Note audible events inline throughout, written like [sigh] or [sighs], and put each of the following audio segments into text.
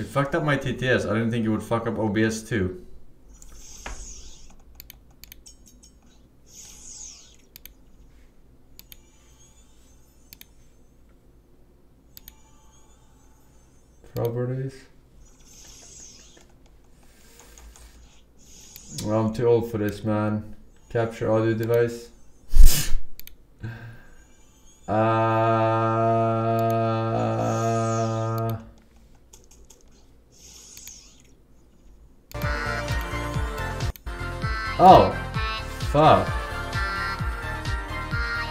It fucked up my TTS. I didn't think it would fuck up OBS too. Properties. Well, I'm too old for this, man. Capture audio device. [laughs] uh... Oh, fuck.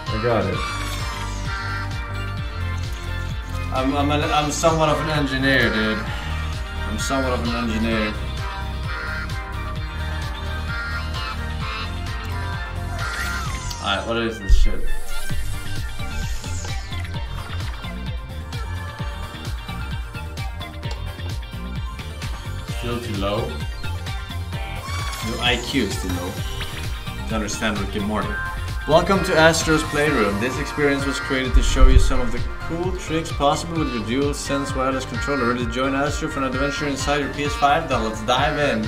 I got it. I'm I'm an, I'm somewhat of an engineer, dude. I'm somewhat of an engineer. Alright, what is this shit? Still too low. Your IQ is too low to understand Rick and Morty. Welcome to Astro's Playroom. This experience was created to show you some of the cool tricks possible with your DualSense wireless controller. Ready to join Astro for an adventure inside your PS5? Then let's dive in.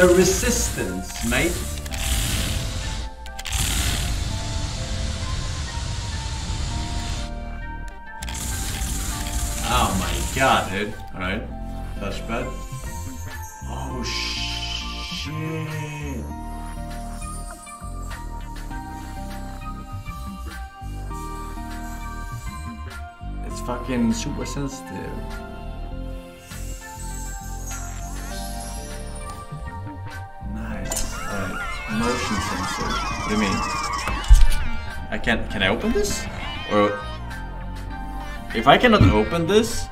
The resistance, mate. Oh my god, dude. Alright. Touchpad. Oh shit. It's fucking super sensitive. I can't can I open this? Or if I cannot open this,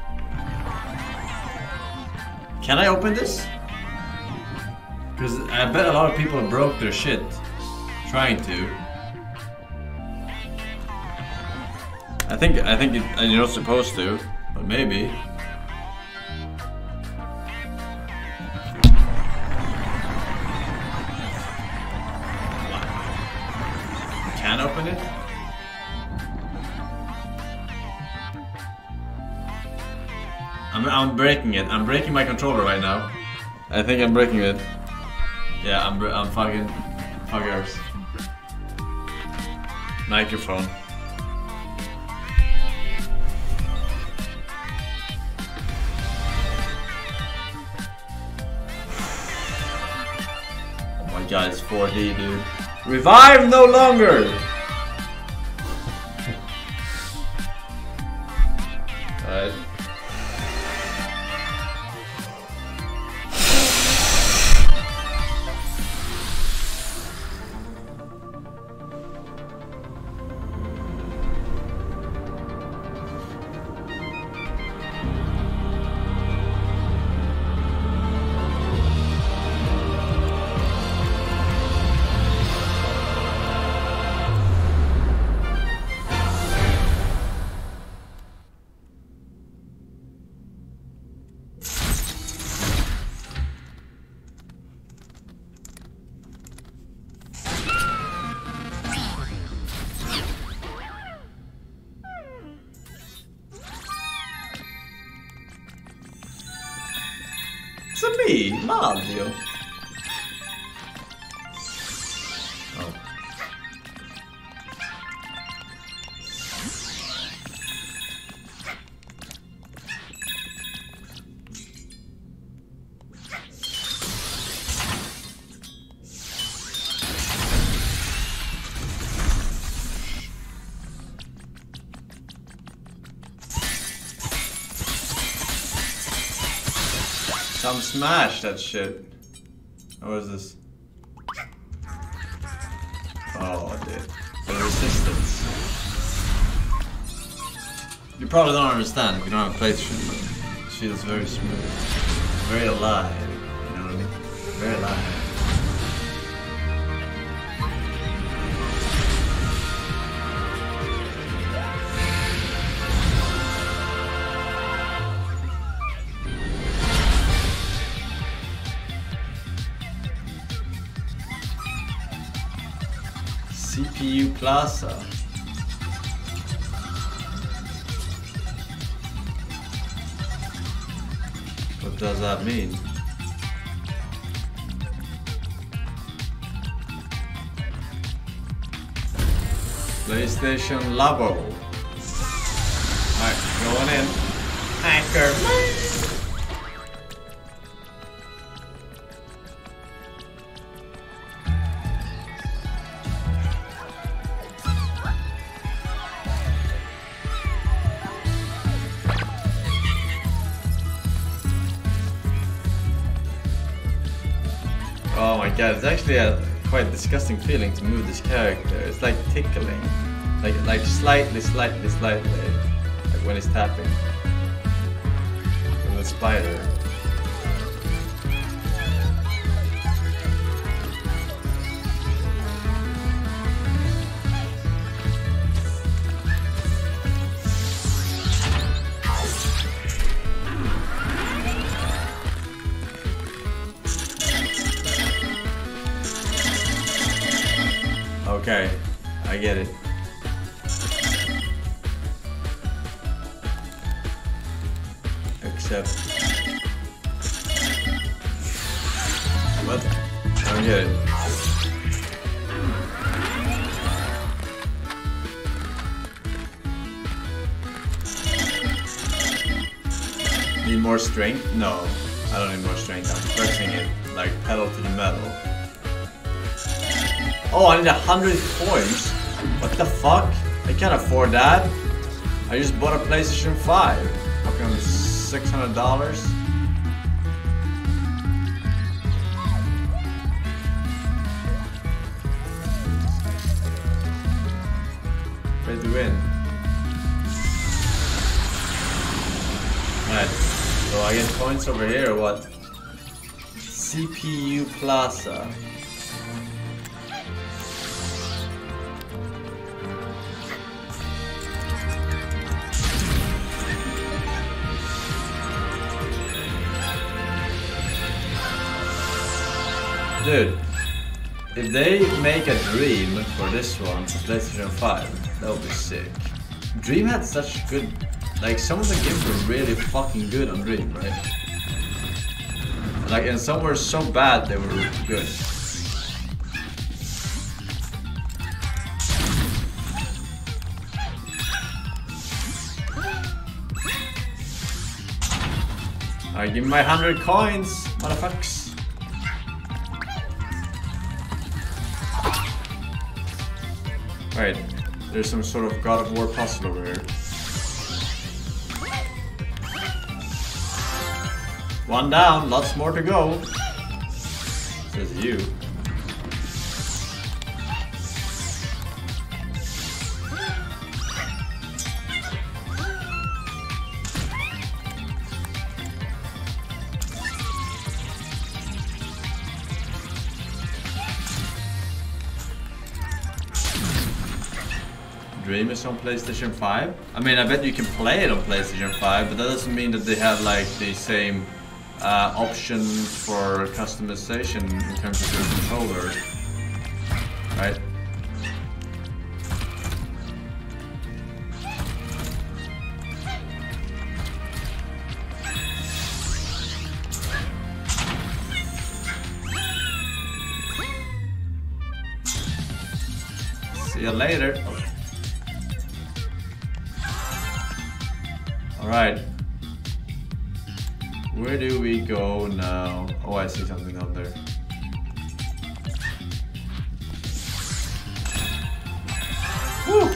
can I open this? Because I bet a lot of people broke their shit trying to. I think I think it, you're not supposed to, but maybe. Breaking it. I'm breaking my controller right now. I think I'm breaking it. Yeah, I'm, I'm fucking fuckers. Microphone. Oh my god, it's 4D, dude. Revive no longer! [laughs] Alright. A smash that shit. What is this? Oh, dude. The resistance. You probably don't understand if you don't have but she is very smooth. Very alive. Plaza. What does that mean? PlayStation Labo. Alright, going in. Anchor. Disgusting feeling to move this character. It's like tickling. Like like slightly, slightly, slightly. Like when he's tapping. And the spider. Need more strength. I'm pressing it like pedal to the metal. Oh, I need a hundred coins. What the fuck? I can't afford that. I just bought a PlayStation 5. How come six hundred dollars? Pay to win. So I get points over here or what? CPU Plaza. Dude, if they make a Dream for this one for PlayStation 5, that would be sick. Dream had such good, like some of the games were really fucking good on Dream, right? Like, and some were so bad they were good. Alright, give me my hundred coins, motherfuckers. Right, there's some sort of God of War puzzle over here. One down, lots more to go. Says you. Dream is on PlayStation 5. I mean, I bet you can play it on PlayStation 5, but that doesn't mean that they have like the same uh, options for customization in terms of your controller. Right? See you later. Alright. Where do we go now? Oh, I see something on there. Woo!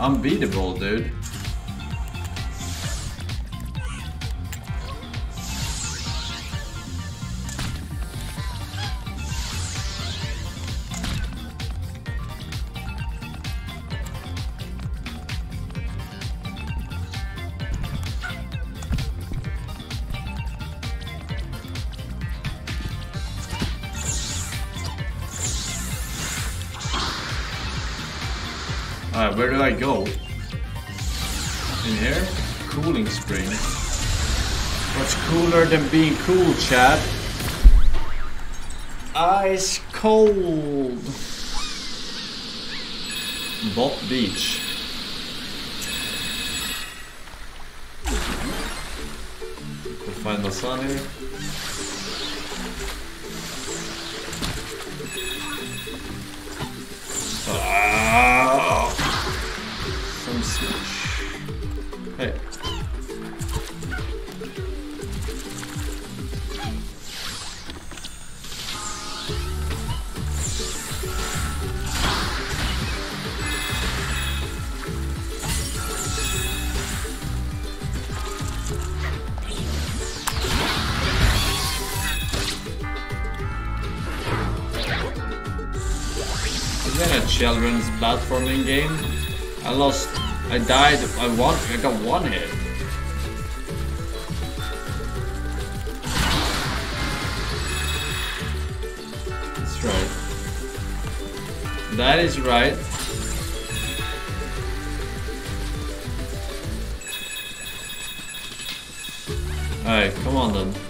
Unbeatable, dude. Where do I go? In here? Cooling spring. What's cooler than being cool, Chad? Ice cold. Bot Beach. Find the sun here. Children's platforming game? I lost. I died. I won. I got one hit. That's right. That is right. Alright, come on then.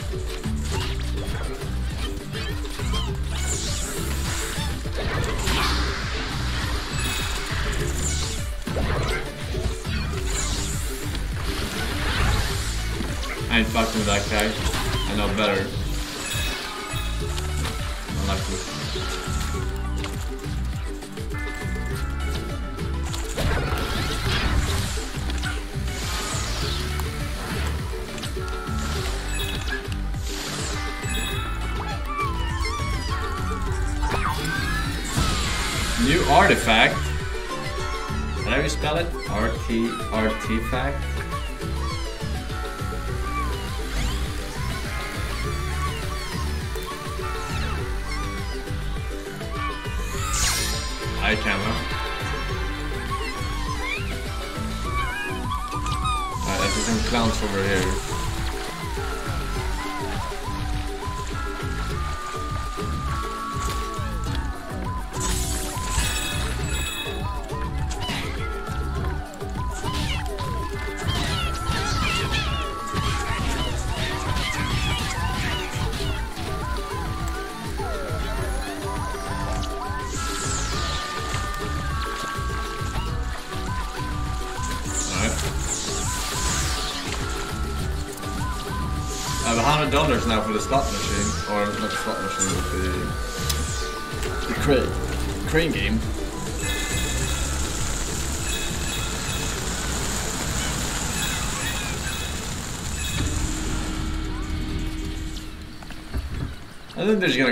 Eye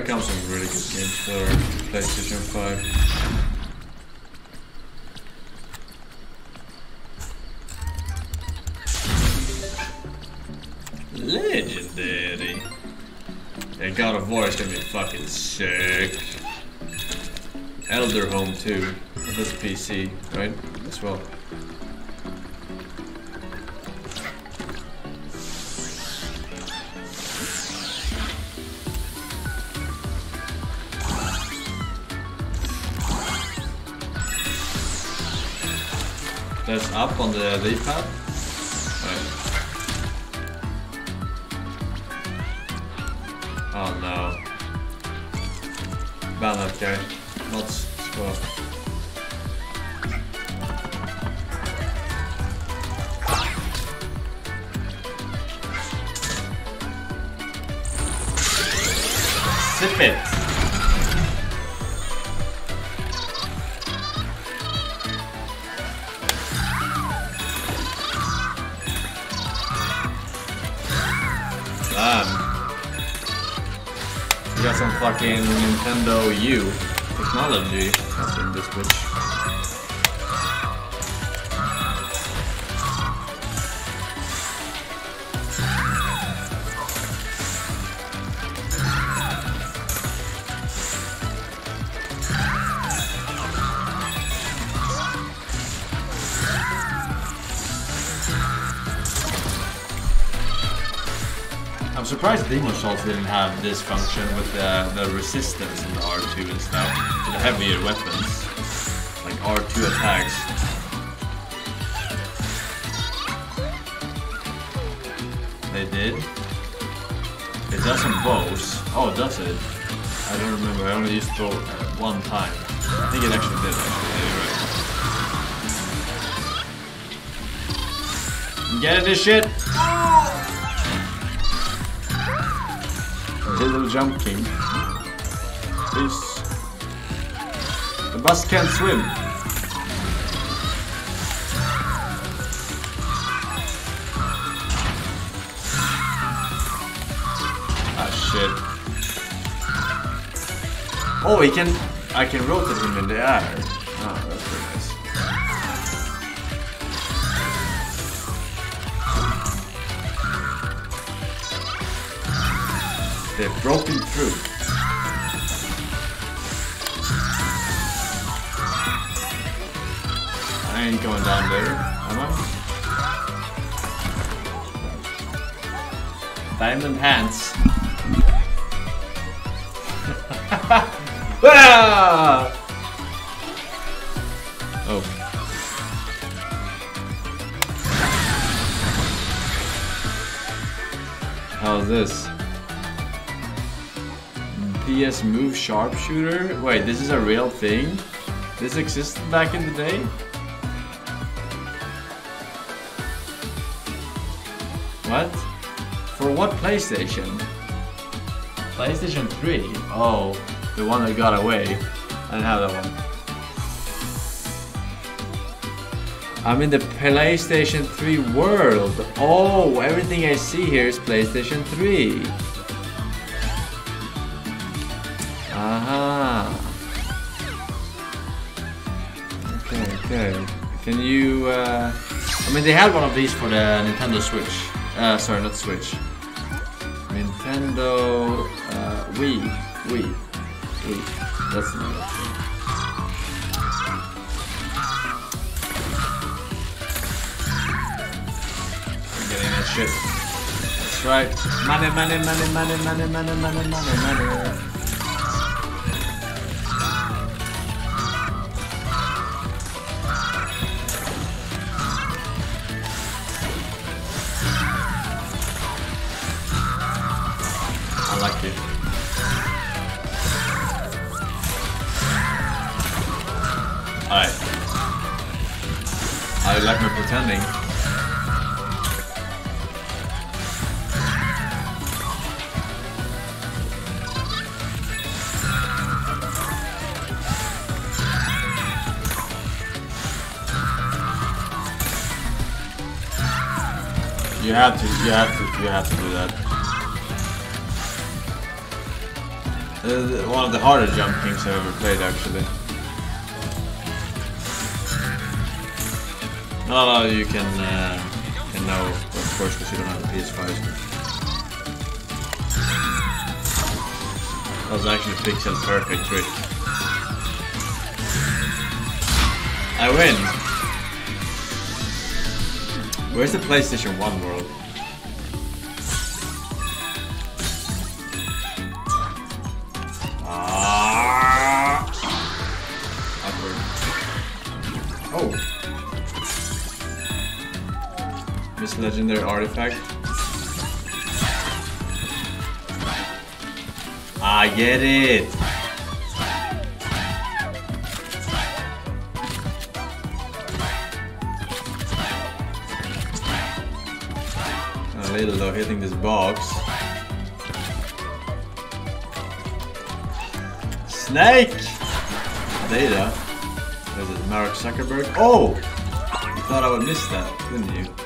come some really good games for PlayStation 5. Legendary. Yeah, God of War is gonna be fucking sick. Elder Home too. That's PC, right? As well. That's up on the D-pad. Right. Oh no. Ban that guy. Not squad. Sip it. Nintendo U technology in. Demon's Souls didn't have this function with the, the resistance in the R2 and stuff, the heavier weapons. like R2 attacks. They did. It doesn't bows. Oh, does it? I don't remember. I only used bow uh, one time. I think it actually did. Actually, Get this shit. Little jump. Please. The bus can't swim. Ah shit. Oh, he can. I can rotate him in the air. They've broken through. I ain't going down there, am I? Diamond hands. Move Sharpshooter? Wait, this is a real thing? This existed back in the day? What? For what PlayStation? PlayStation 3? Oh, the one that got away. I didn't have that one. I'm in the PlayStation 3 world. Oh, everything I see here is PlayStation 3. Mean, they had one of these for the Nintendo Switch. Uh, sorry, not Switch. Nintendo, uh, Wii. Wii. Wii. That's the name of. That's right. Money, money, money, money, money, money, money, money, money. Pretending. You have to, you have to, you have to do that. Uh, one of the harder jump kings I've ever played, actually. Lot of you can, uh, can know, of course, because you don't have a PS5. That was actually a pixel perfect trick. I win! Where's the PlayStation 1 world? Legendary Artifact. I get it! A little though hitting this box. Snake! Data. There's it, Mark Zuckerberg. Oh! You thought I would miss that, didn't you?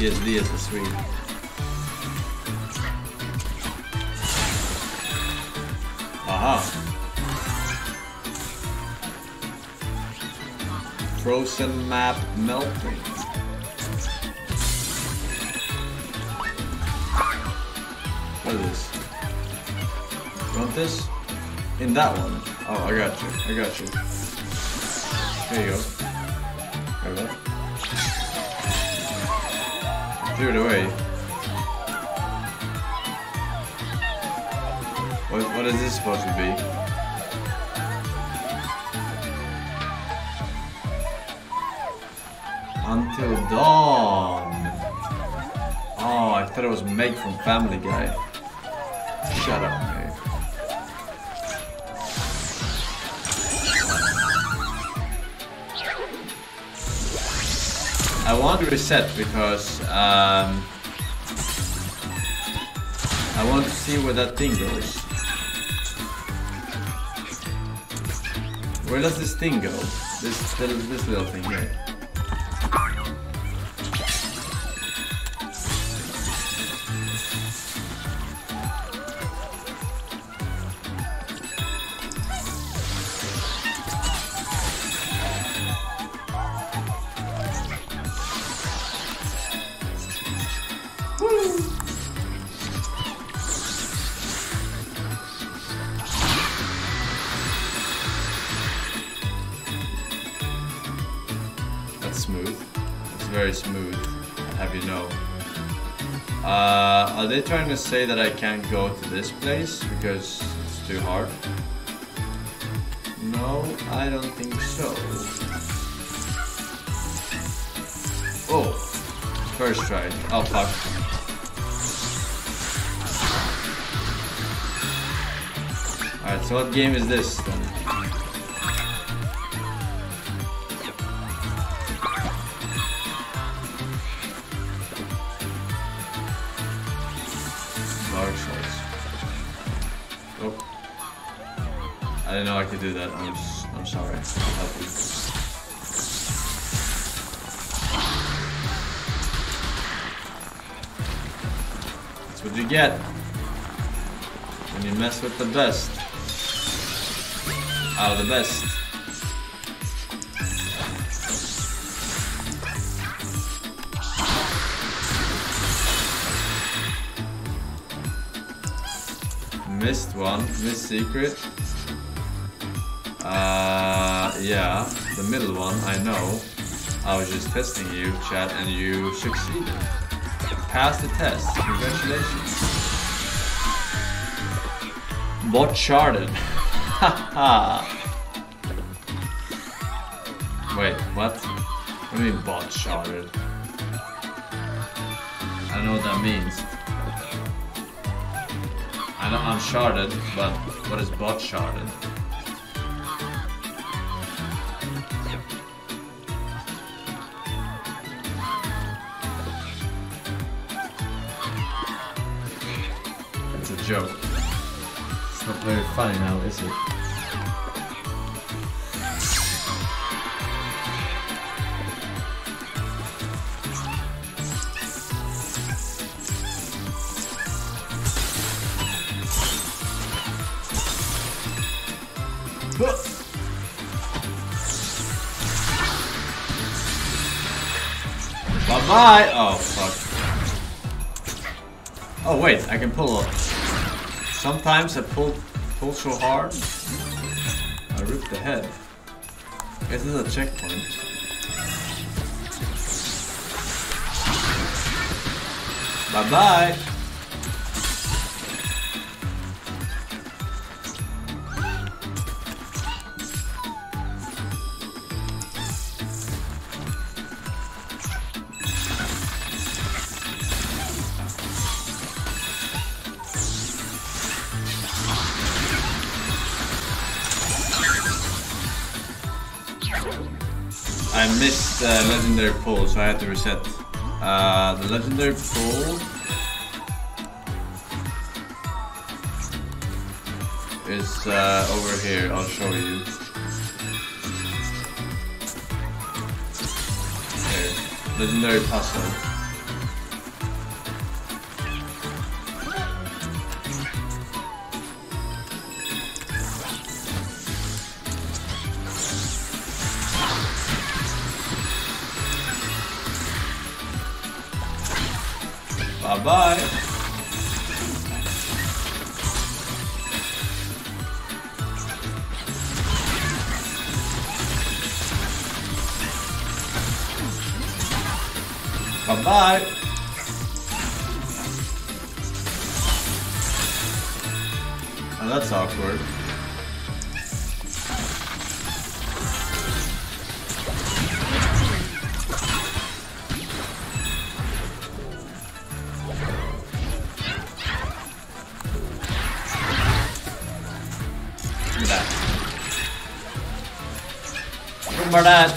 Gives me PTSD as a Swede. Aha. Frozen map melting. What is this? Want this? In that one. Oh, I got you. I got you. There you go. Clear it away. What, what is this supposed to be? Until dawn. Oh, I thought it was Meg from Family Guy. Shut up, Meg. I want to reset because um, I want to see where that thing goes. Where does this thing go? This this little thing here. Very smooth, have you know. Uh, are they trying to say that I can't go to this place because it's too hard? No, I don't think so. Oh, first try. Oh fuck. Alright, so what game is this then? I could do that. I'm, I'm sorry. That's what you get when you mess with the best. Out of the best. Missed one. Missed secret. Uh, yeah. The middle one, I know. I was just testing you, chat, and you succeeded. Passed the test. Congratulations. Bot sharded. [laughs] Wait, what? What do you mean bot sharded? I don't know what that means. I know I'm sharded, but what is bot sharded? Joke. It's not very funny now, is it? Bye bye! Oh, fuck. Oh, wait, I can pull up. Sometimes I pull, pull so hard, I rip the head. This is a checkpoint. Bye bye legendary pull, so I had to reset. Uh, the legendary pull is uh, over here. I'll show you. Here, legendary puzzle. Bye-bye. Bye-bye. Oh, that's awkward. Give me that.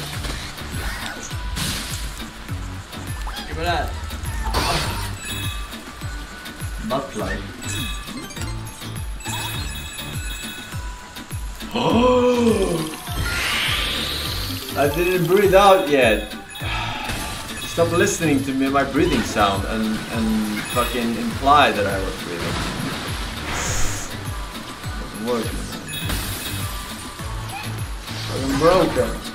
Give me that. Butt plug. I didn't breathe out yet. [sighs] Stop listening to me, my breathing sound, and and fucking imply that I was breathing. [sighs] Doesn't work. Fucking broken.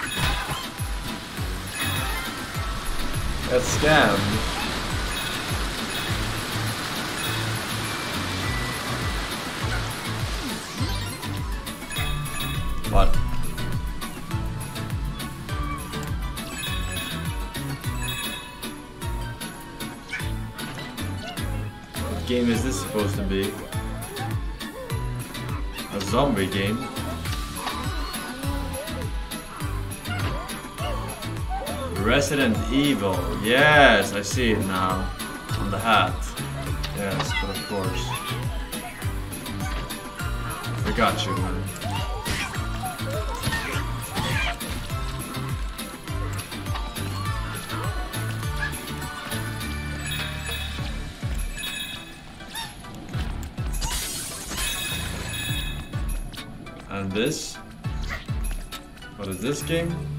Scammed. What? What game is this supposed to be? A zombie game? Resident Evil. Yes, I see it now. On the hat. Yes, but of course. I got you, man. And this? What is this game?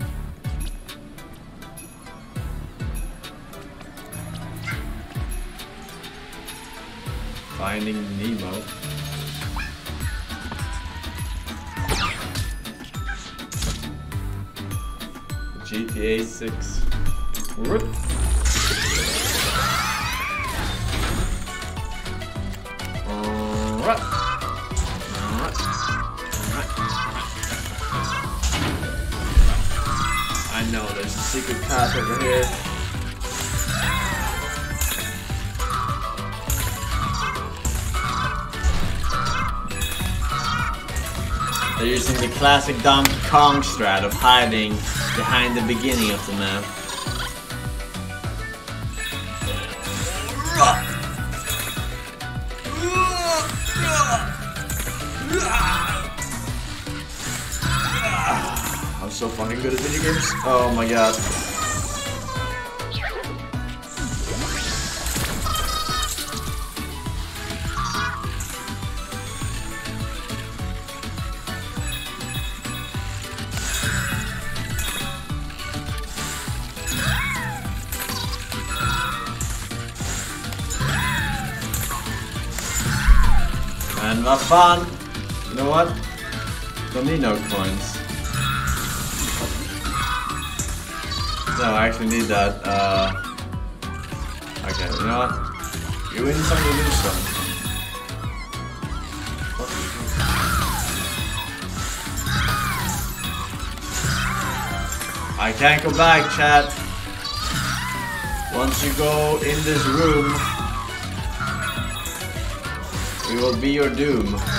6. Whoop. I know there's a secret path over here. They're using the classic Donkey Kong strat of hiding behind the beginning of the map. I'm so fucking good at video games. Oh my god. And have fun. You know what? Don't need no coins. No, I actually need that. Uh, okay, you know what? You win some, you lose some. I can't go back, chat. Once you go in this room, we will be your doom.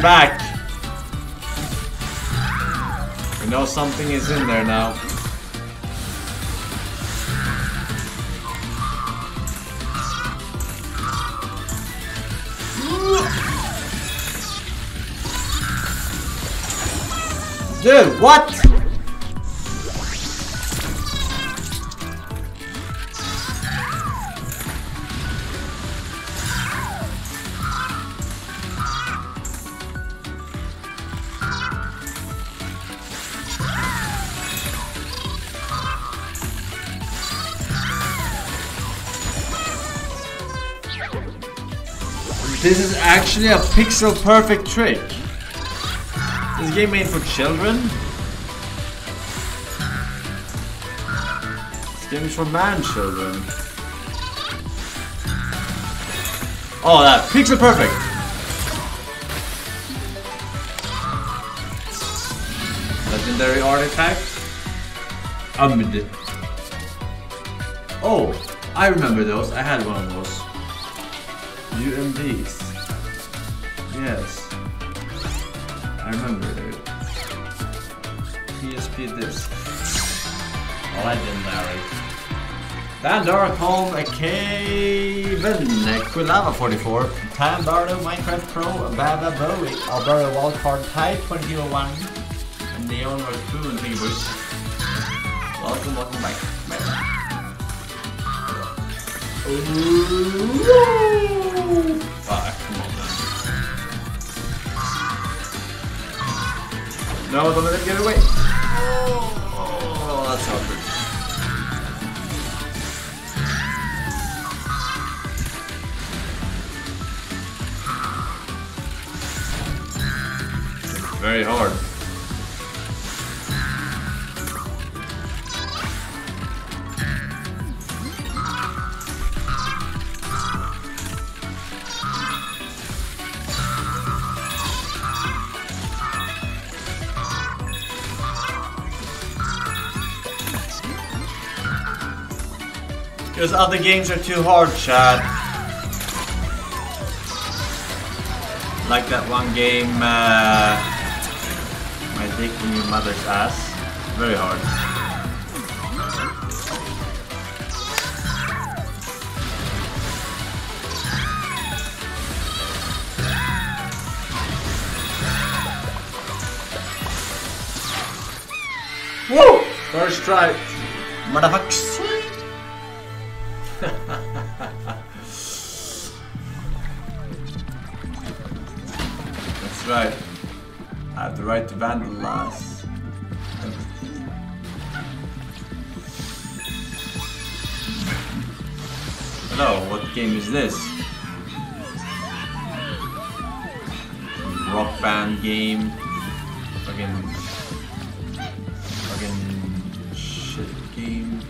back. We know something is in there now. Dude, what? This is actually a pixel perfect trick. This game made for children? This game is for man children. Oh, that pixel perfect. Legendary artifact. Amd. Oh, I remember those. I had one of those. Vandar Home Caven, Quilava 44, Tam Minecraft Pro, Baba Bowie, Alberta Wildcard Type 2001, and the owner of Crew and Welcome, welcome back. Ooh. Fuck, come on man. No, don't let him get away. Very hard. Because other games are too hard, Chad. Like that one game, uh, In Your Mother's Ass. Very hard. Woo! First try. Motherfuckers. Is this? Rock band game. Fucking. Fucking. shit game.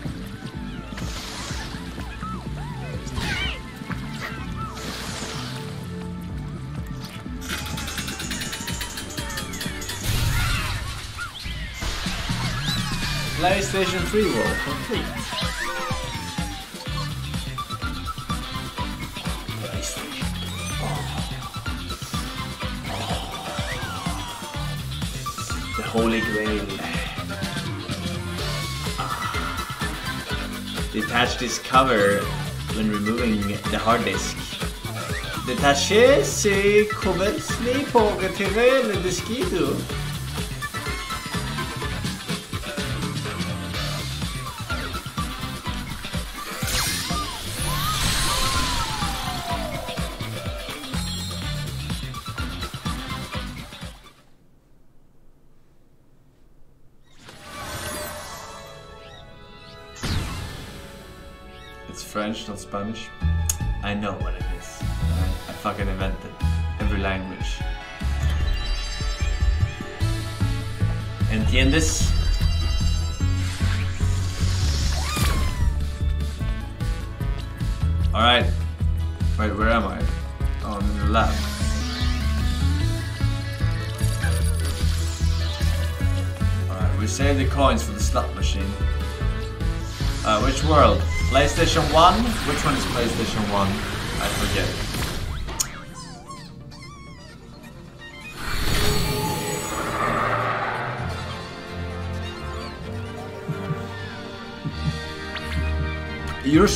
PlayStation 3 world complete. Detach this cover when removing the hard disk. Detaché ces couverts pour retirer le disque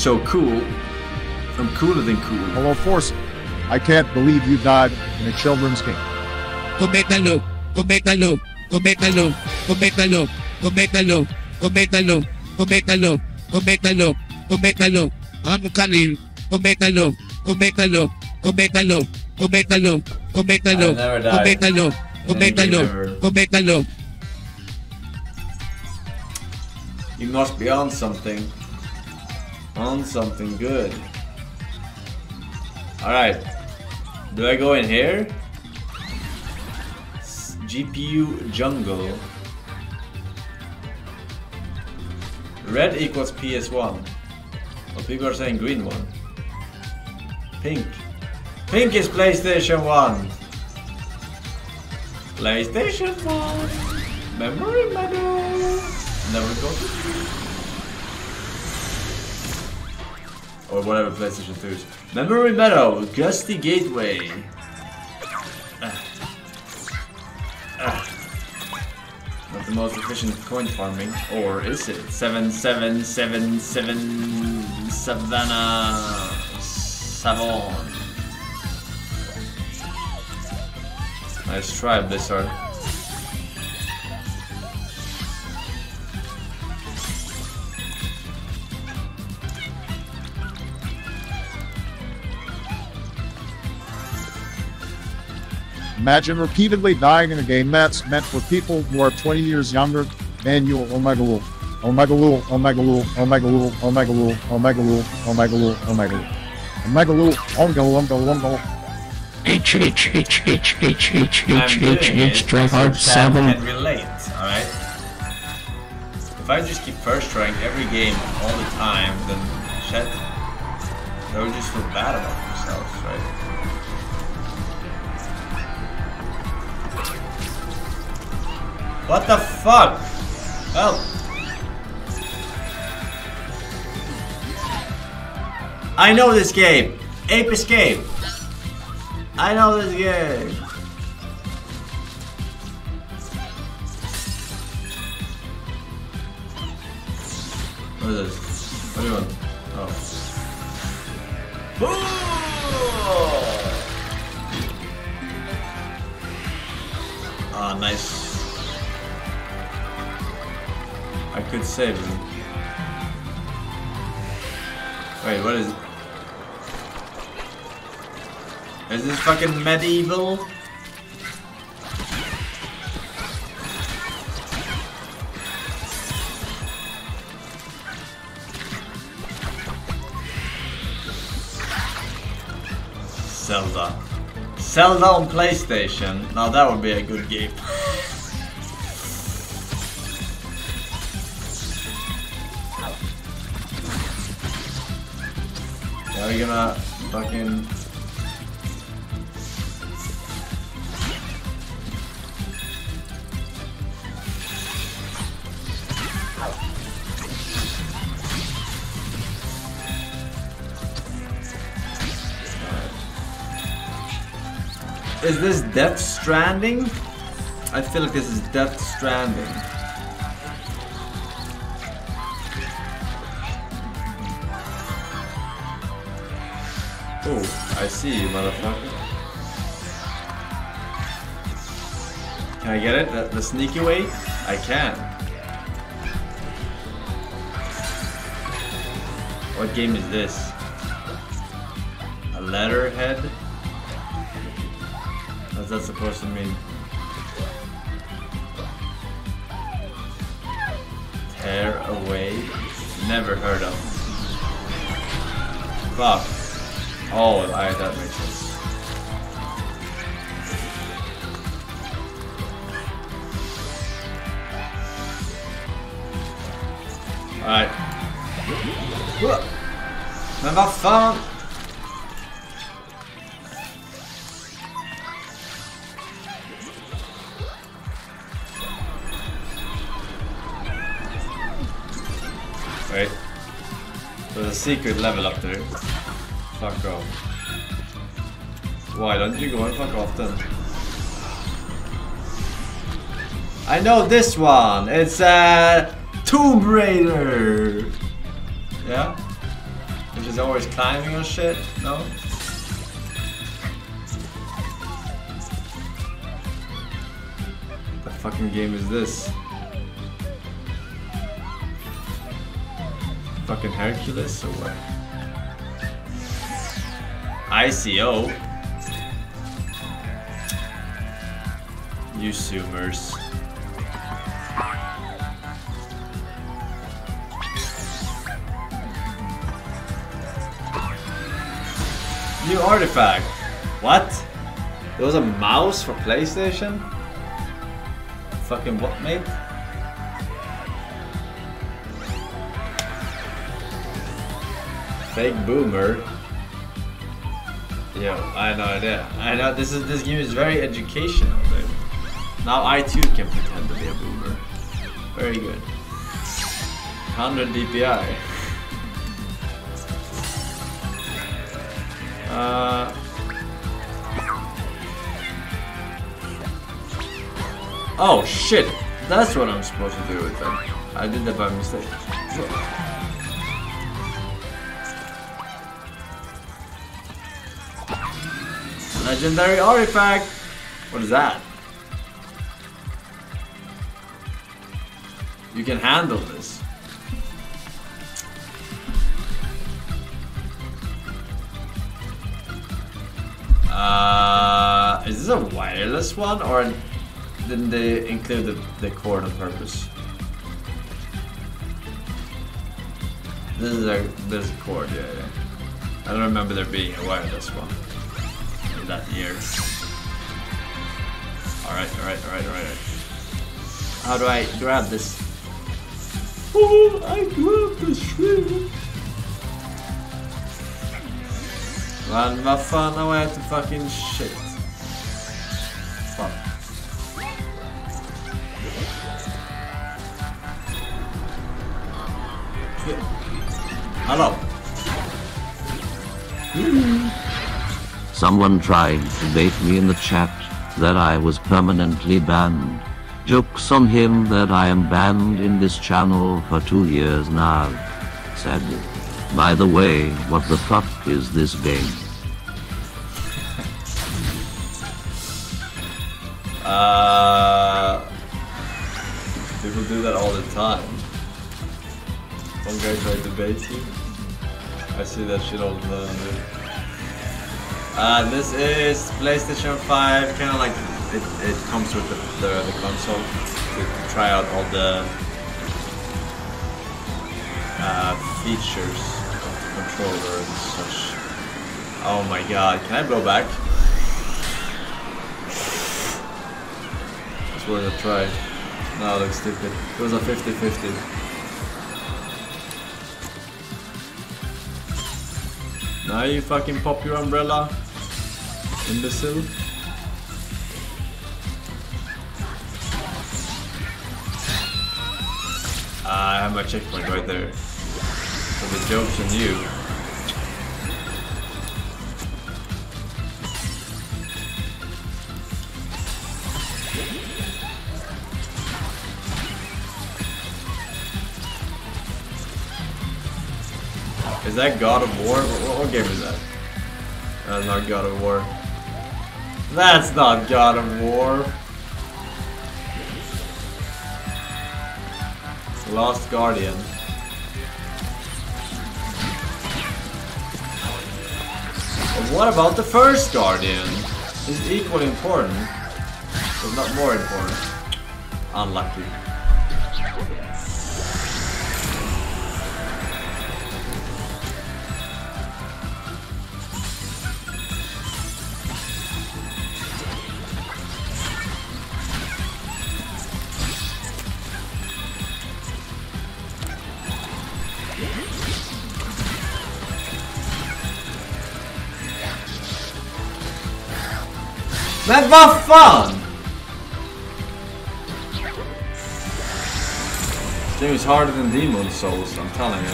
so cool. I'm cooler than cool. Hello, Force. I can't believe you died in a children's game. Go make that loop. Go make that loop. cométalo, cométalo, cométalo, cométalo, cométalo, cométalo, cométalo, vamos Khalil, cométalo, cométalo, cométalo, cométalo, cométalo, I never died. cométalo, cométalo, Never. cométalo. You must be on something. On something good. Alright. Do I go in here? GPU jungle. Red equals PS1. But people are saying green one. Pink. Pink is PlayStation 1. PlayStation 1. Memory Meadow. Never go to Or whatever PlayStation 2 is. Memory Meadow, Gusty Gateway. Ah. Ah. Not the most efficient coin farming, or is it? 7777 Savannah Savon. Nice try, Blizzard. Imagine repeatedly dying in a game that's meant for people who are 20 years younger than you. Omega Lul. Omega Lul. Omega Lul. Omega Lul. Omega Lul. Omega Lul. Omega Lul. Omega Lul. Omega Lul. Omega Lul. Omega Lul. Omega Lul. H H H H H H I'm H doing H it H try so hard chat seven. can relate, alright? If I just keep first trying every game all the time, then chat, they would just feel bad about themselves, right? What the fuck? Help! I know this game! Ape Escape! I know this game! What is this? What do you want? Oh. Ah, nice. I could save him. Wait, what is Is this fucking medieval? Zelda. Zelda on PlayStation. Now that would be a good game. [laughs] Yeah, we're gonna fucking. Is this Death Stranding? I feel like this is Death Stranding. Oh, I see you, motherfucker. Can I get it? The, the sneaky way? I can. What game is this? A letterhead? What's that supposed to mean? Tear away? Never heard of. Fuck. Oh, alright, that makes sense. Alright. Men vad fan? Wait. There's a secret level up there. Fuck off. Why don't you go and fuck off then? I know this one! It's uh, Tomb Raider! Yeah? Which is always climbing on shit? No? The fucking game is this? Fucking Hercules or what? ICO? You zoomers. New artifact. What? There was a mouse for PlayStation? Fucking what, mate? Fake boomer. Yo, I no idea. I know this is this game is very educational, dude. Now I too can pretend to be a boomer. Very good. 100 DPI. Uh, oh shit! That's what I'm supposed to do with them. I did that by mistake. Legendary artifact! What is that? You can handle this. Uh, is this a wireless one or didn't they include the, the cord on purpose? This is a this is a cord, yeah, yeah. I don't remember there being a wireless one that year. Alright, alright, alright, alright. How do I grab this? Oh, I grab this shit. Men vad fan har jag ätit fucking shit? Fuck. Hallå? Someone tried to bait me in the chat that I was permanently banned. Jokes on him that I am banned in this channel for two years now. Sadly. By the way, what the fuck is this game? Uh, people do that all the time. One guy tried to bait you. I see that shit all the time, dude. Uh, this is PlayStation 5, kind of like it, it comes with the, the, the console to try out all the uh, features of the controller and such. Oh my god, can I go back? It's worth a try. No, it looks stupid. It was a 50-50. Now you fucking pop your umbrella. Imbecile. Ah, I have my checkpoint right there. So the joke's on you. Is that God of War? What, what game is that? That's not God of War. That's not God of War. Last Guardian. But what about the first Guardian? Is equally important, but not more important. Unlucky. Vad fan! This game is harder than Demon's Souls, I'm telling you.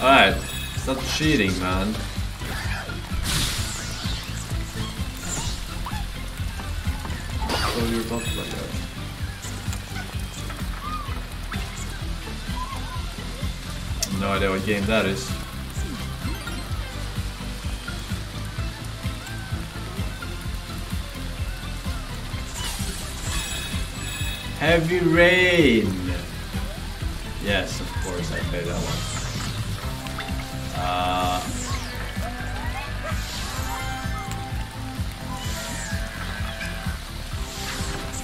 Alright, stop cheating, man. Game that is. Heavy Rain! Yes, of course, I played that one. Uh,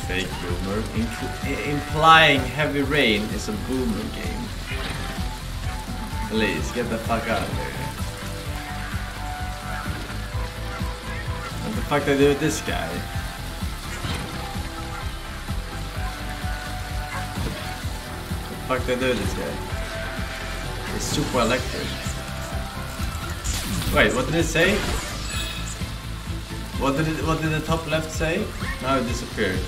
fake boomer. Impl- implying Heavy Rain is a boomer game. Please, get the fuck out of here. What the fuck they do with this guy? What the fuck they do with this guy? It's super electric. Wait, what did it say? What did it, what did the top left say? Now it disappeared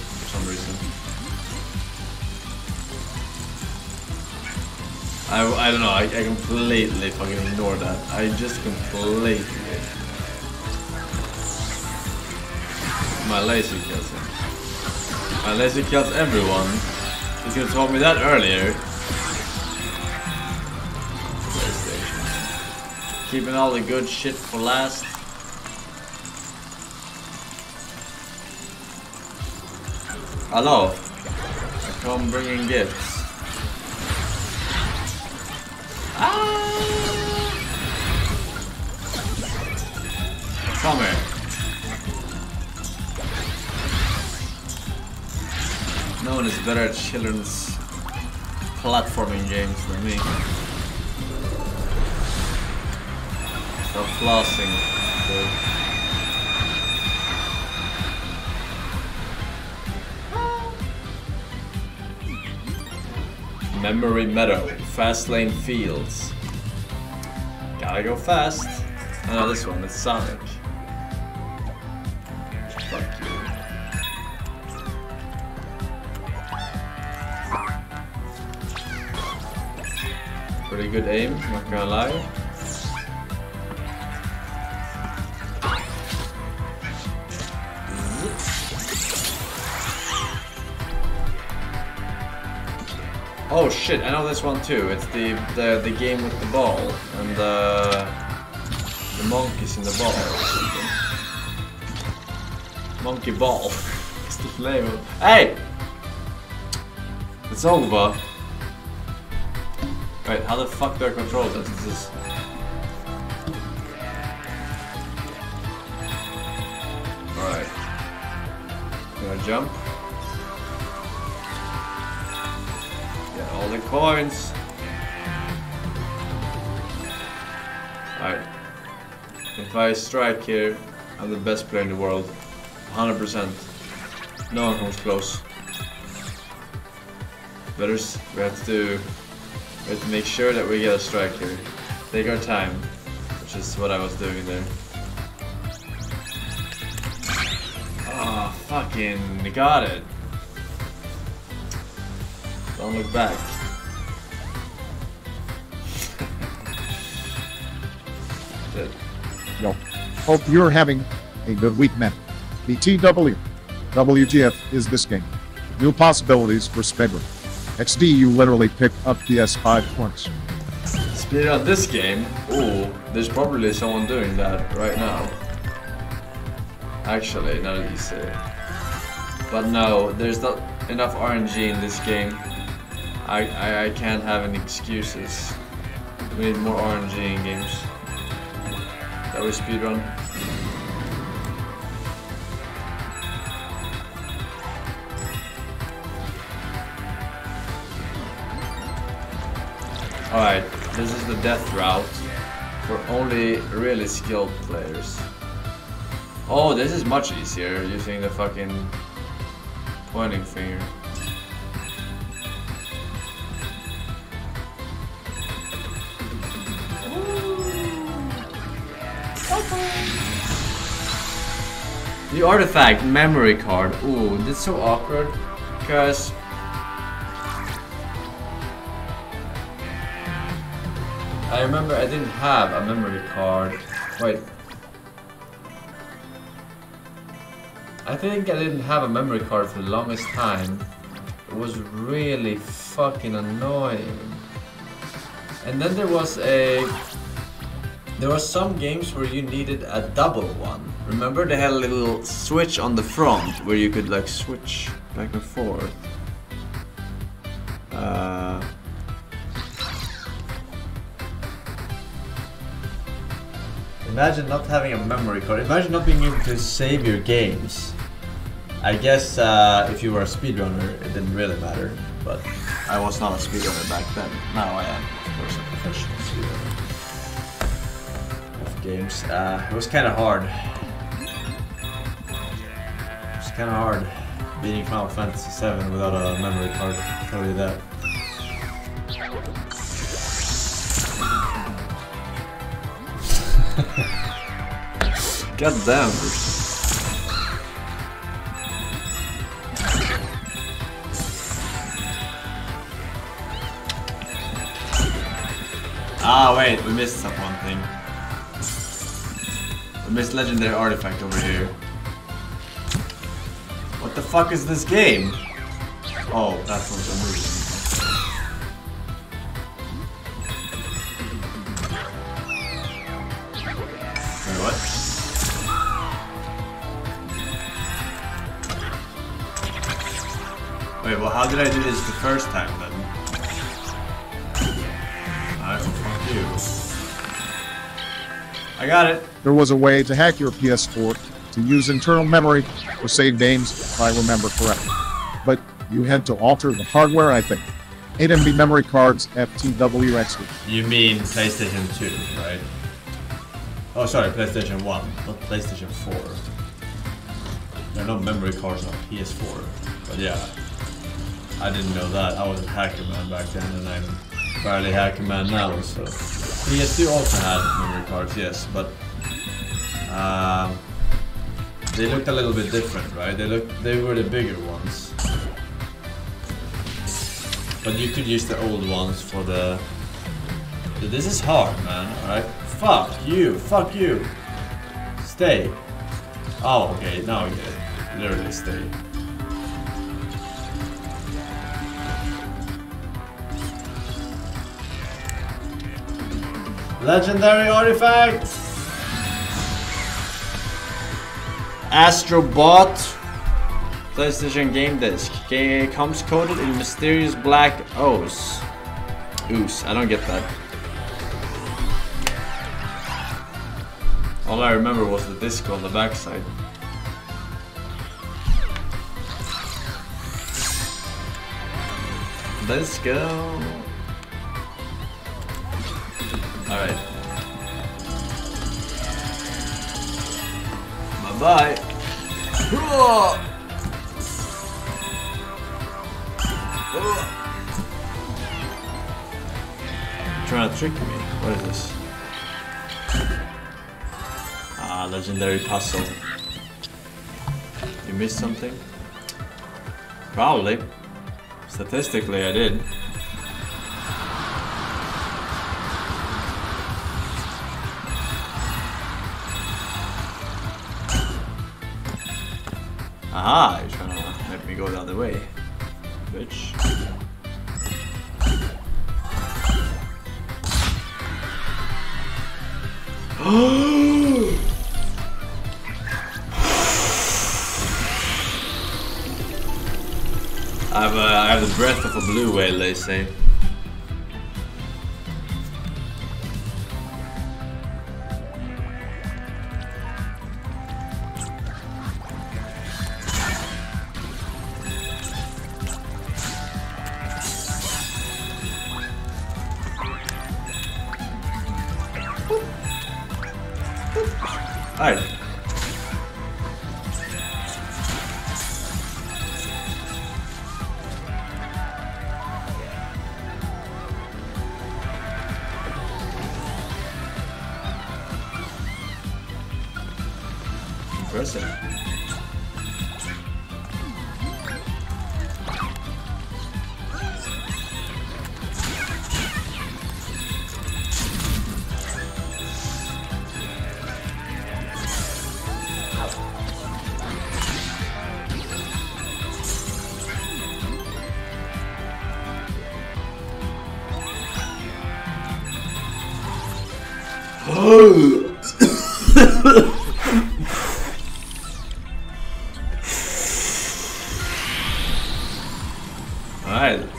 I, I don't know, I, I completely fucking ignored that. I just completely... My laser kills him. My laser kills everyone. You could have told me that earlier. PlayStation. Keeping all the good shit for last. Hello. I come bringing gifts. Come here. No one is better at children's platforming games than me. Stop flossing, dude. Memory Meadow, Fast Lane Fields. Gotta go fast. Know this one, it's Sonic. Good aim, not gonna lie. Oh shit, I know this one too. It's the the, the game with the ball and the the monkeys in the ball. Monkey ball. [laughs] it's the name Hey! It's over. How the fuck do I control this? Is Alright. I jump? Get all the coins. Alright. If I strike here, I'm the best player in the world. 100%. No one comes close. Better, we have to, we have to make sure that we get a strike here. Take our time, which is what I was doing there. Ah, fucking got it. Don't look back. [laughs] Shit. Yo, hope you're having a good week, man. BTW. WGF is this game. New possibilities for Spedra. XD, you literally picked up PS5 points. Speed on this game. Ooh, there's probably someone doing that right now. Actually, now that you say it. But no, there's not enough RNG in this game. I, I, I can't have any excuses. We need more RNG in games. That we speedrun. Alright, this is the death route for only really skilled players. Oh, this is much easier using the fucking pointing finger. The artifact memory card. Ooh, this is so awkward. Because I remember I didn't have a memory card. Wait. I think I didn't have a memory card for the longest time. It was really fucking annoying. And then there was a there were some games where you needed a double one. Remember they had a little switch on the front where you could like switch back and forth. Uh, imagine not having a memory card. Imagine not being able to save your games. I guess uh, if you were a speedrunner, it didn't really matter. But I was not a speedrunner back then. Now I am, of course, a professional speedrunner of games. Uh, it was kind of hard. It was kind of hard beating Final Fantasy VII without a memory card. I'll tell you that. God damn. Ah, wait, we missed some one thing. We missed legendary artifact over here. What the fuck is this game? Oh, that's what the movie. Wait, well, how did I do this the first time then? Well, fuck you. I got it. There was a way to hack your PS4 to use internal memory for save games, if I remember correctly. But you had to alter the hardware, I think. 8 MB memory cards, FTWXD. You mean PlayStation 2, right? Oh, sorry, PlayStation 1, not PlayStation 4. There are no memory cards on PS4, but yeah. I didn't know that. I was a hacker man back then, and I'm barely hacker man now, so. PS2 also had memory cards, yes, but. Um, they looked a little bit different, right? They looked, they were the bigger ones. But you could use the old ones for the... This is hard, man, alright? Fuck you, fuck you! Stay. Oh, okay, now we get it. Literally stay. Legendary artifact! Astrobot PlayStation Game Disc. Ga- comes coated in mysterious black ooze. Ooze. I don't get that. All I remember was the disc on the backside. Let's go. Alright. Bye bye. Trying to trick me. What is this? Ah, legendary puzzle. You missed something? Probably. Statistically, I did. Aha, you're trying to make me go the other way. Bitch. [gasps] I have, I have the breath of a blue whale, they say. Alright,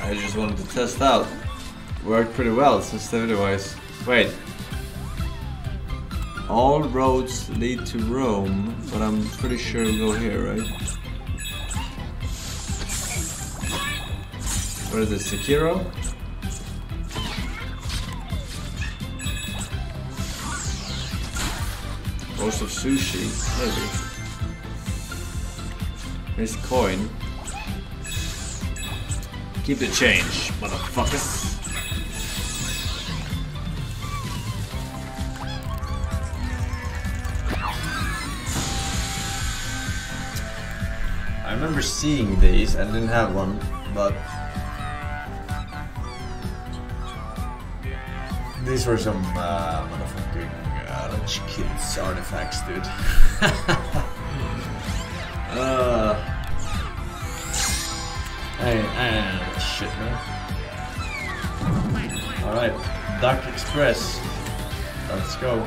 I just wanted to test out. Worked pretty well, sensitivity wise. Wait. All roads lead to Rome, but I'm pretty sure we go here, right? Where is it, Sekiro? Sushi, maybe. Here's coin. Keep the change, motherfuckers. I remember seeing these, I didn't have one, but these were some uh, kids artifacts, dude. [laughs] uh, I, I shit, man. Alright, Duck Express. Let's go.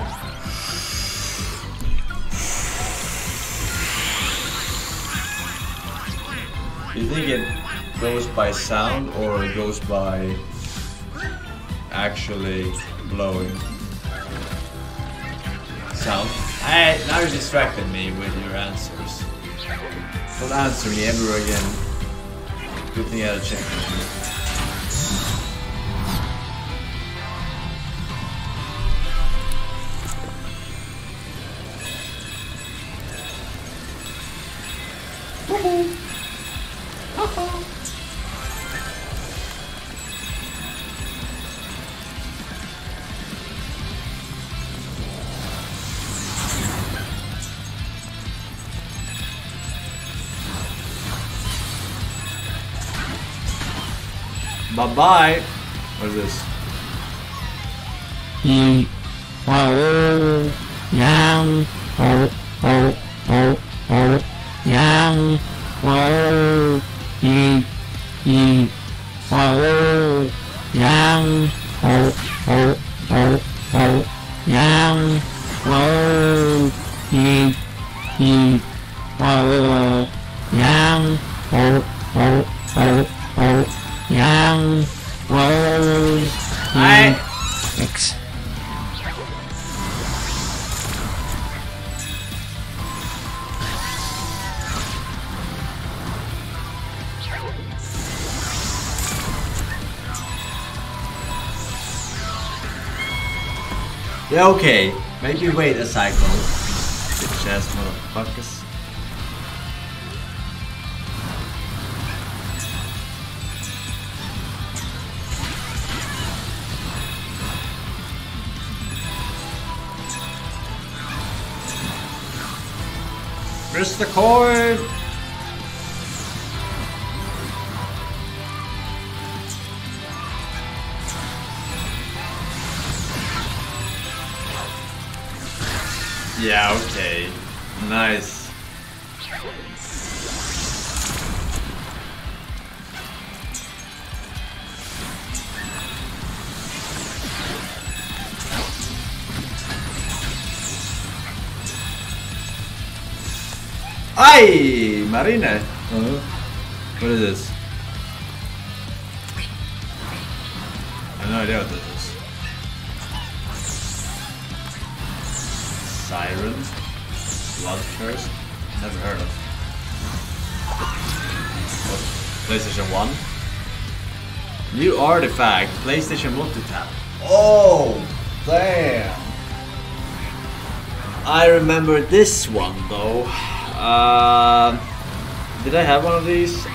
You think it goes by sound or it goes by actually blowing? You're distracting me with your answers. Don't answer me ever again. Good thing I had a check. Bye bye. What is this? Mm. Okay. Maybe wait a cycle. Bitch ass motherfuckers. Mr. Coin! Yeah, PlayStation multi-tap. Oh, damn. I remember this one though. Um, did I have one of these?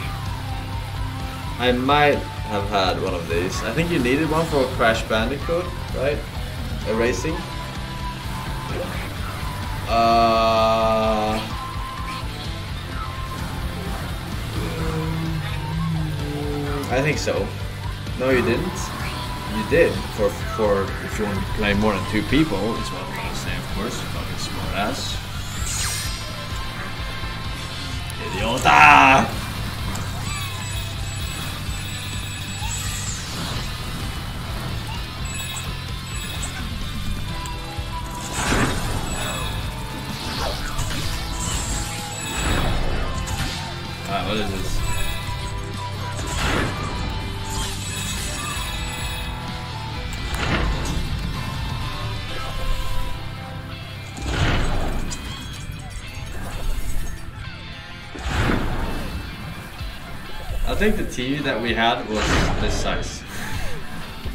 I might have had one of these. I think you needed one for a Crash Bandicoot, right? Erasing. Uh, I think so. No, you didn't. Did for for if you want to play more than two people. Is what I'm gonna say, of course. Fucking smart ass. Idiota! Think the TV that we had was this size.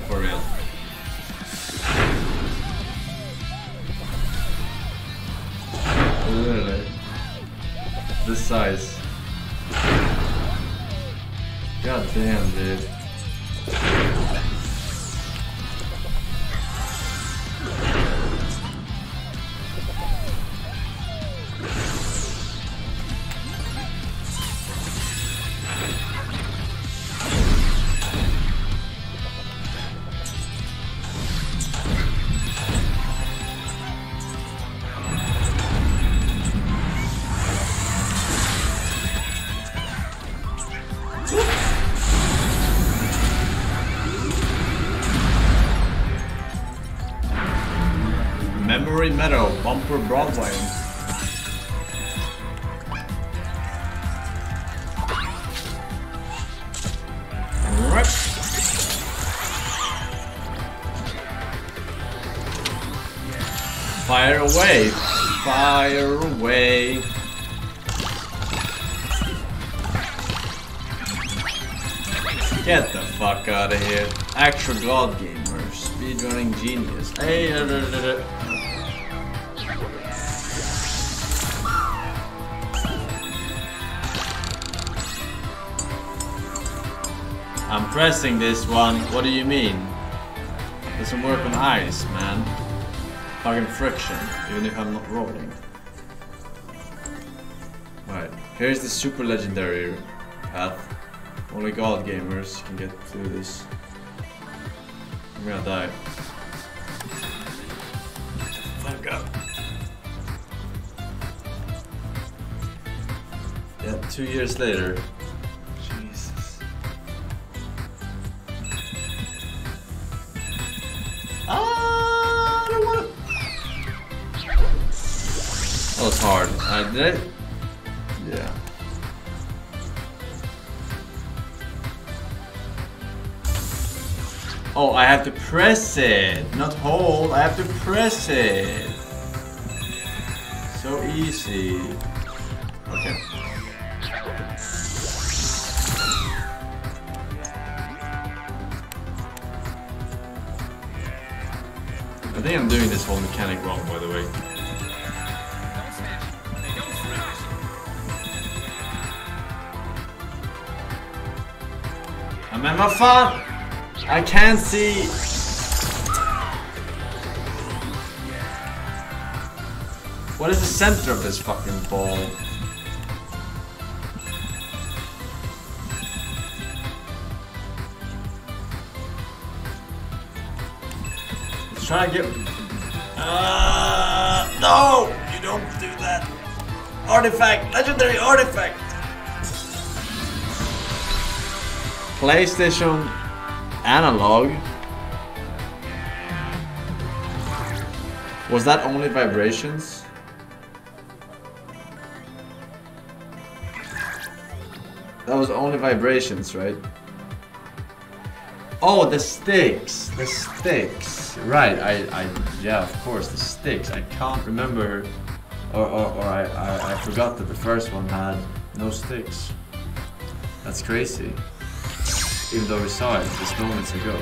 For real. Literally. This size. God damn, dude. This one. What do you mean? Doesn't work on ice, man. Fucking friction, even if I'm not rolling. Alright, here's the super legendary path. Only god gamers can get through this. I'm gonna die. Fuck up. Yeah, two years later. Uh, did I? Yeah. Oh, I have to press it, not hold. I have to press it. So easy. Okay. I think I'm doing this whole mechanic wrong, by the way. Fun! I can't see. What is the center of this fucking ball? Let's try to get. Uh, no! You don't do that. Artifact! Legendary artifact! PlayStation analog. Was that only vibrations? That was only vibrations, right? Oh, the sticks! The sticks! Right, I, I, yeah, of course, the sticks. I can't remember, or, or, or I, I, I forgot that the first one had no sticks. That's crazy even though we saw it just moments ago.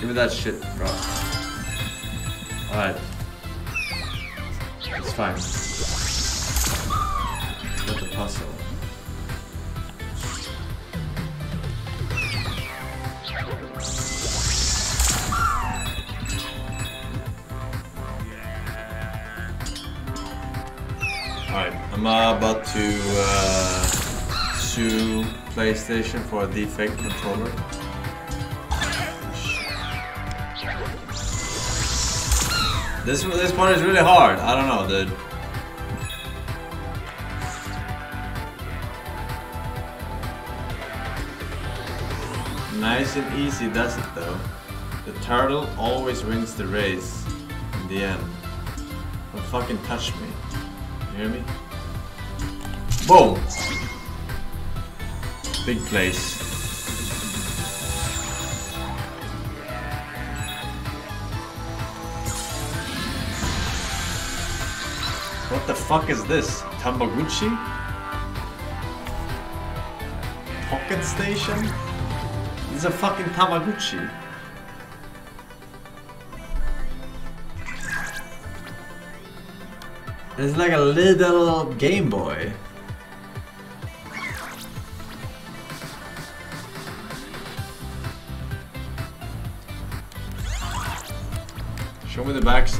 Give me that shit, bro. Alright. It's fine. What the puzzle? I'm about to uh, sue PlayStation for a defect controller. This this part is really hard. I don't know, dude. Nice and easy does it though. The turtle always wins the race in the end. Don't fucking touch me. You hear me? Boom! Big place. What the fuck is this? Tamagotchi? PocketStation? This is a fucking Tamagotchi. It's like a little Game Boy. The backside. Okay.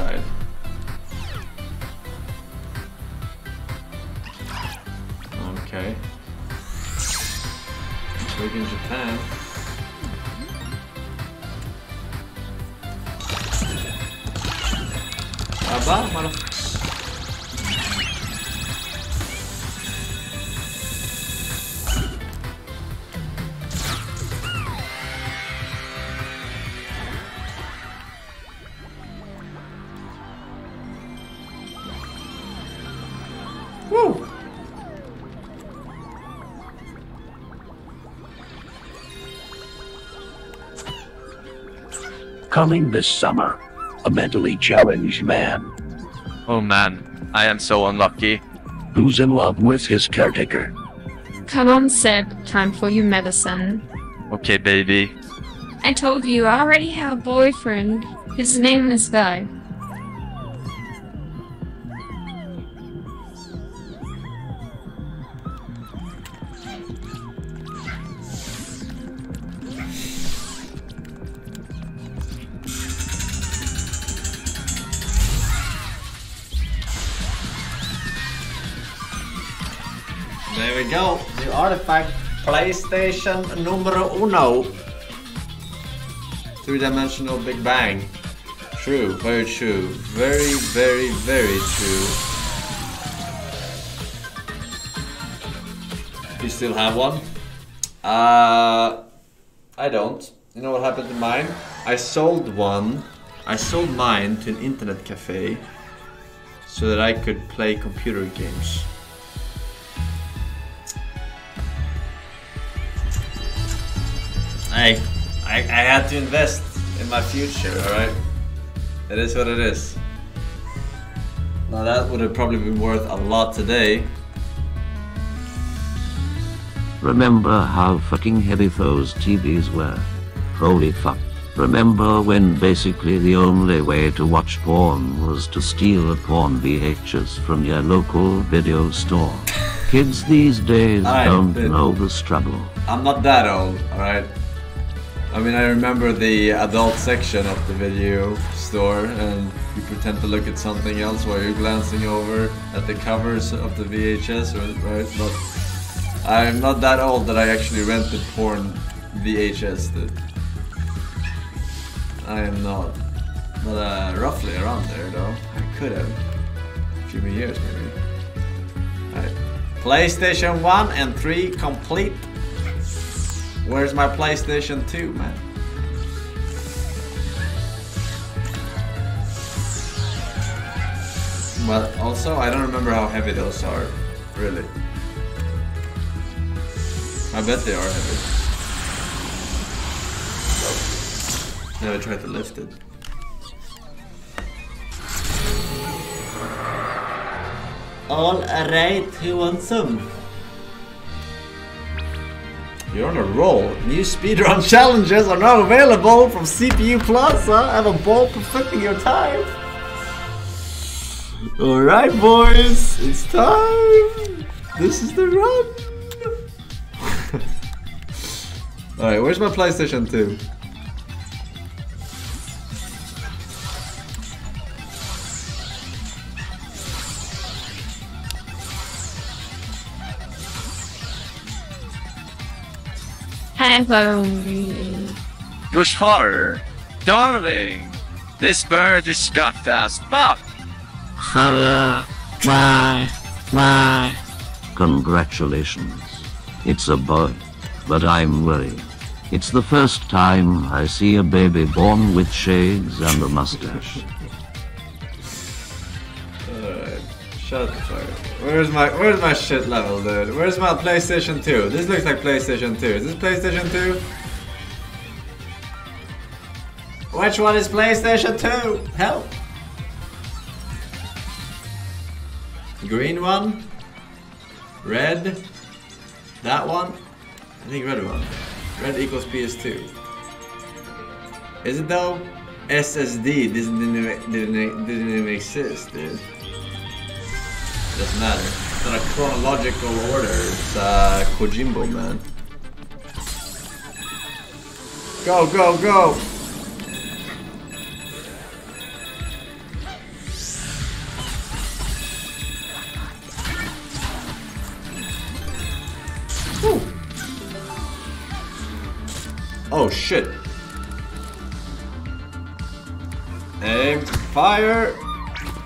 Coming this summer, a mentally challenged man Oh man, I am so unlucky. who's in love with his caretaker. Come on, Seb. Time for your medicine. Okay, baby. I told you I already have a boyfriend. His name is Guy. PlayStation numero uno. Three-dimensional Big Bang. True, very true. Very, very, very true. You still have one? Uh, I don't. You know what happened to mine? I sold one. I sold mine to an internet cafe so that I could play computer games. Hey, I, I had to invest in my future, alright? It is what it is. Now that would have probably been worth a lot today. Remember how fucking heavy those TVs were? Holy fuck. Remember when basically the only way to watch porn was to steal a porn VHS from your local video store? [laughs] Kids these days don't know the struggle. I'm not that old, alright? I mean, I remember the adult section of the video store, and you pretend to look at something else while you're glancing over at the covers of the VHS, right? But I'm not that old that I actually rented porn VHS. Dude. I am not. But uh, roughly around there, though. I could have. A few years, maybe. Alright. PlayStation 1 and 3 complete. Where's my PlayStation 2, man? But also, I don't remember how heavy those are, really. I bet they are heavy. Never tried to lift it. All right, who wants some? You're on a roll. New speedrun [laughs] challenges are now available from CPU Plaza. Have a ball perfecting your time. Alright, boys, it's time. This is the run. [laughs] Alright, where's my PlayStation 2? Hello. Push harder. Darling, this bird is got fast. Fuck. Hello. Bye. Bye. Congratulations. It's a boy, but I'm worried. It's the first time I see a baby born with shades and a mustache. Alright, shut the fuck up. Where's my where's my shit level, dude? Where's my PlayStation 2? This looks like PlayStation 2. Is this PlayStation 2? Which one is PlayStation 2? Help! Green one. Red. That one. I think red one. Red equals PS2. Is it though? SSD didn't, didn't, didn't, didn't even exist, dude. Doesn't matter. It's not a chronological order. It's uh, Kojimbo, man. Go, go, go! Oh shit. Aim, fire!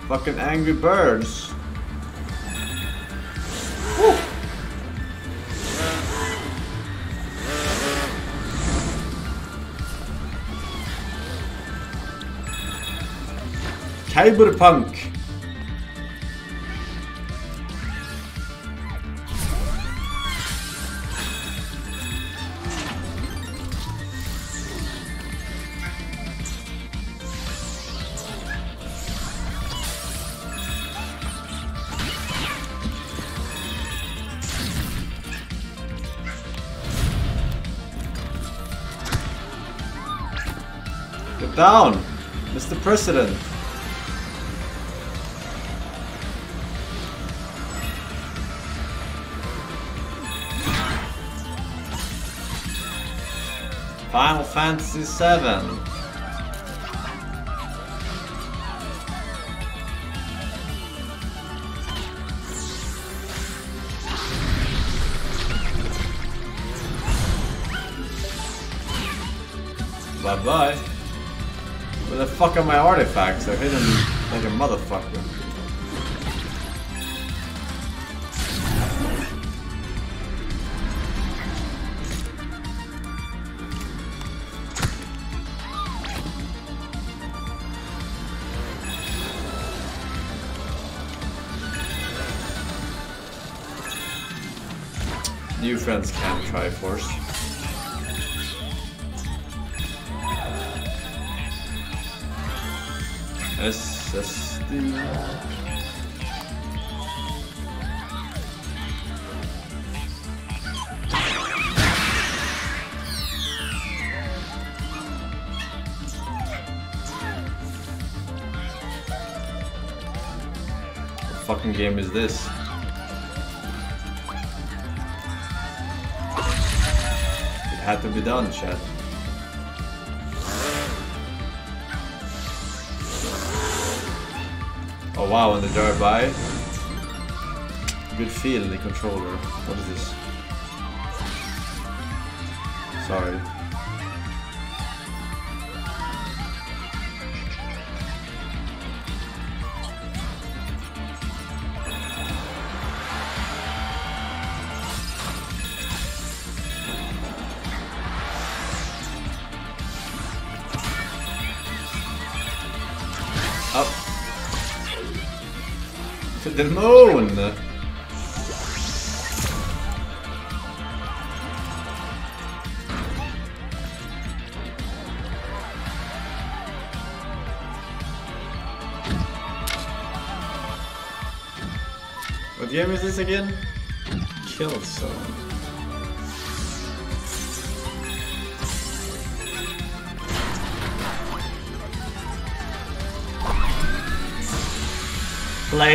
Fucking angry birds. Cyberpunk. Get down, Mr. President. Fantasy 7. Bye bye. Where the fuck are my artifacts? They're hidden like a motherfucker. Friends can try force. SSD. Fucking game is this? Had to be done, chat. Oh wow, when the drive by. Good feel in the controller. What is this? Sorry. The moon! What game is this again?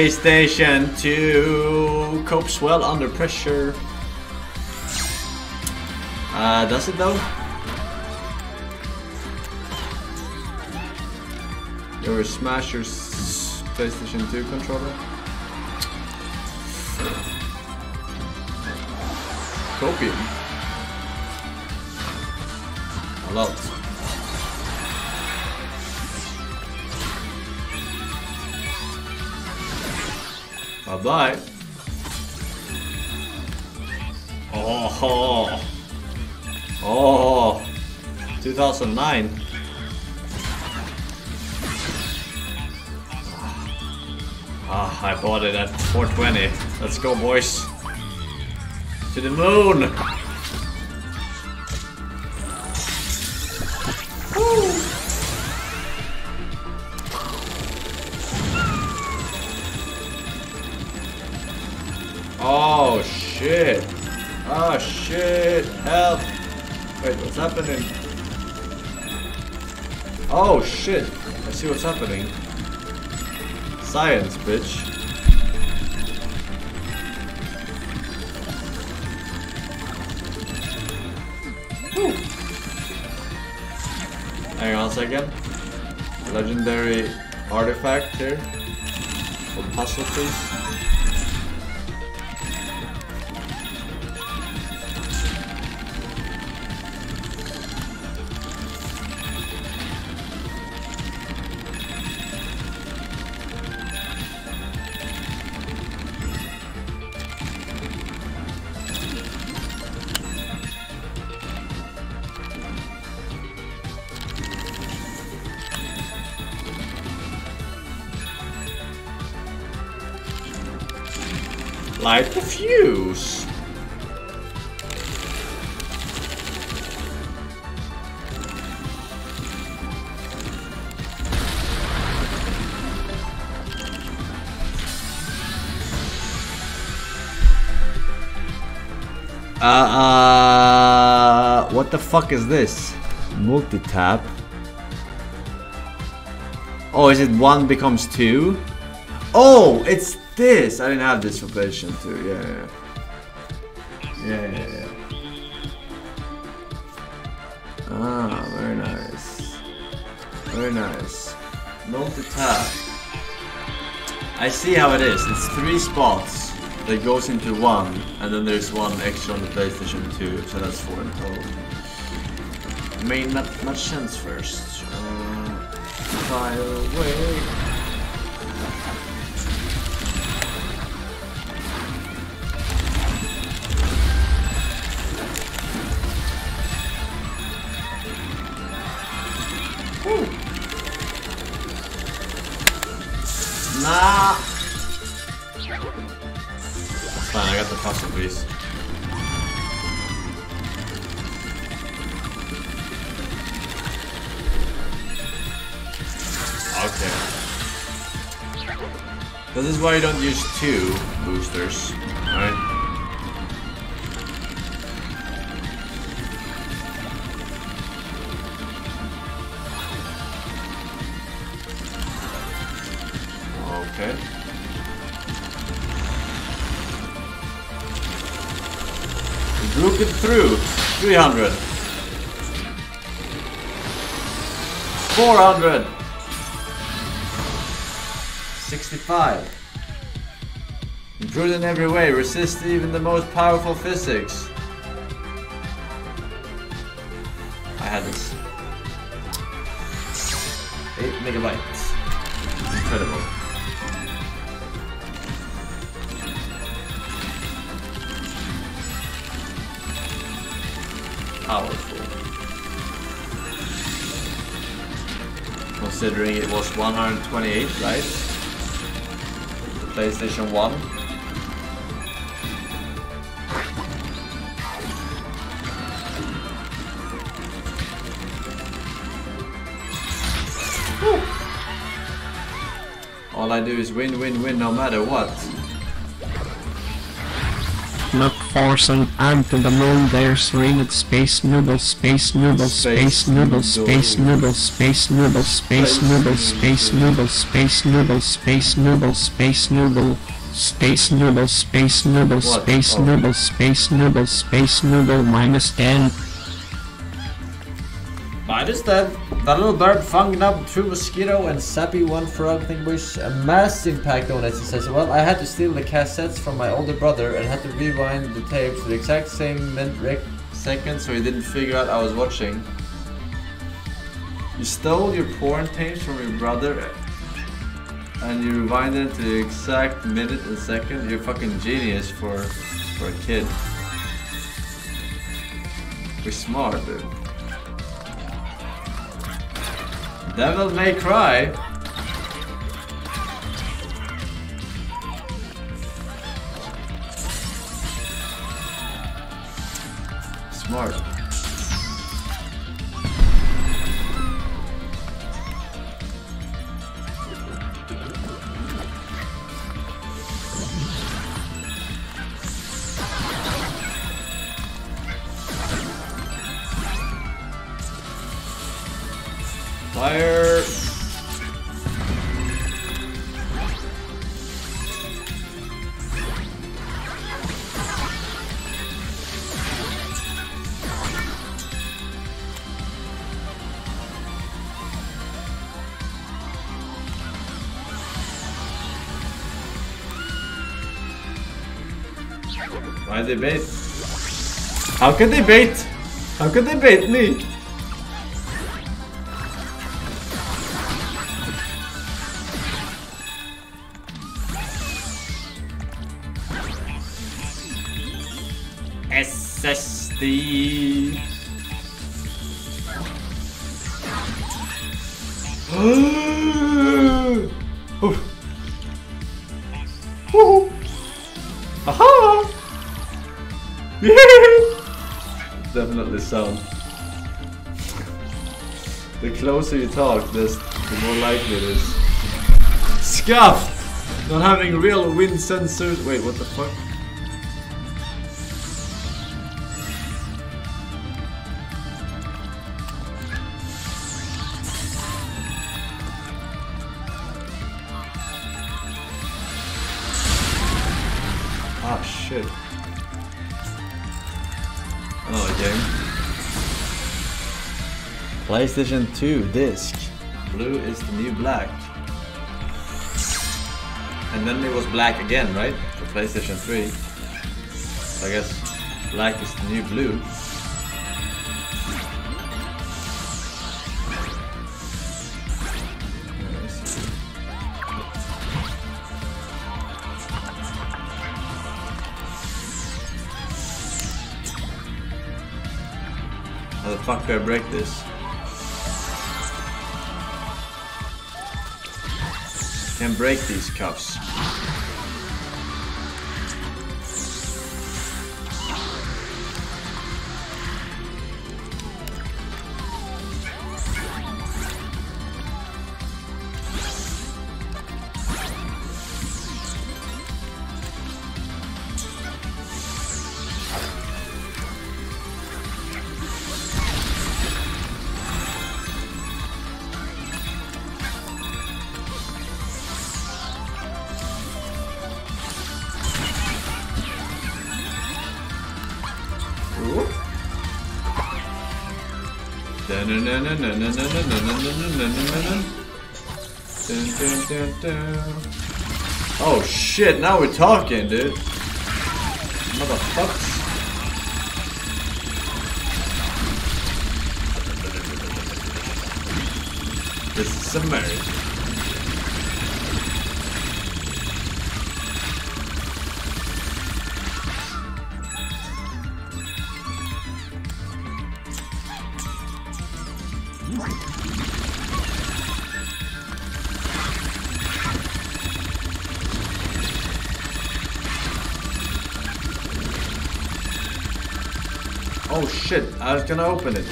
PlayStation 2 copes well under pressure. Uh, does it though? Your Smasher's PlayStation 2 controller? Copium. A lot. Bye bye. Oh, oh, 2009. Ah, I bought it at 420. Let's go, boys. To the moon. Happening? Oh shit. I see what's happening. Science, bitch. Whew. Hang on a second. Legendary artifact here. For puzzle piece. What the fuck is this? Multi-tap. Oh, is it one becomes two? Oh, it's this. I didn't have this for PlayStation 2. Yeah, yeah. Yeah, yeah, yeah. Ah, very nice. Very nice. Multi-tap. I see how it is. It's three spots that goes into one, and then there's one extra on the PlayStation 2, so that's four in total. May not much sense first. Uh, fire away. Broke it through. 300. 400. 65. Improved in every way, resist even the most powerful physics. Considering it was 128, right? The PlayStation 1. All I do is win, win, win, no matter what. Forson, Anthem, Alone There, Serenid Space, Noodle Space, Noodle Space, Noodle Space, Noodle Space, Noodle Space, Noodle Space, Noodle Space, Noodle Space, Noodle Space, Noodle Space Noodle Space Noodle Space Noodle Space Noodle Space Noodle minus 10 Minus 10 the little bird funking up two mosquito and sappy one frog thing which A mass impact on it. He says, well, I had to steal the cassettes from my older brother and had to rewind the tape to the exact same minute second so he didn't figure out I was watching. You stole your porn tapes from your brother and you rewind it to the exact minute and second. You're fucking genius for, for a kid. You're smart, dude. Devil May Cry. Smart. They bait? How could they bait? How could they bait me? Closer you talk, this the more likely it is. Scuff! Not having real wind sensors. Wait, what the fuck? Ah, shit. Another game. PlayStation 2 disc. Blue is the new black. And then it was black again, right? For PlayStation 3. So I guess black is the new blue. How the fuck do I break this? Can break these cuffs. Oh shit, now we're talking, dude. Motherfuckers. This is America. Shit, I open it.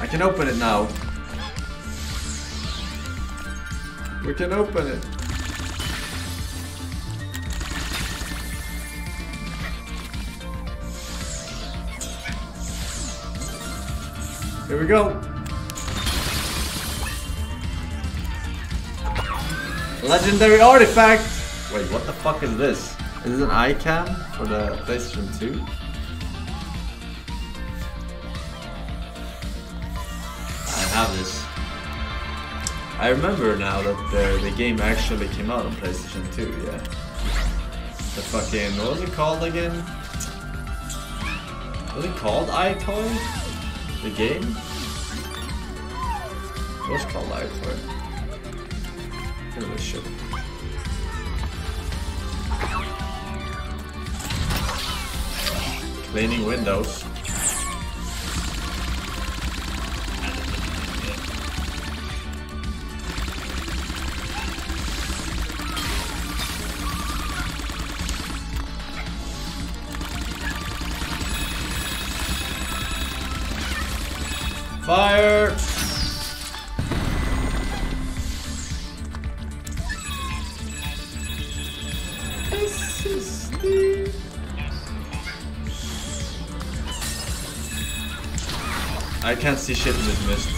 I can open it now. We can open it. Here we go. Legendary artifact! Wait, what the fuck is this? Is this an icam for the PlayStation 2? I remember now that the, the game actually came out on PlayStation 2, yeah. The fucking, what was it called again? Was it called EyeToy? The game? It was called EyeToy. At shit. Cleaning windows. I can't see shit in this mist.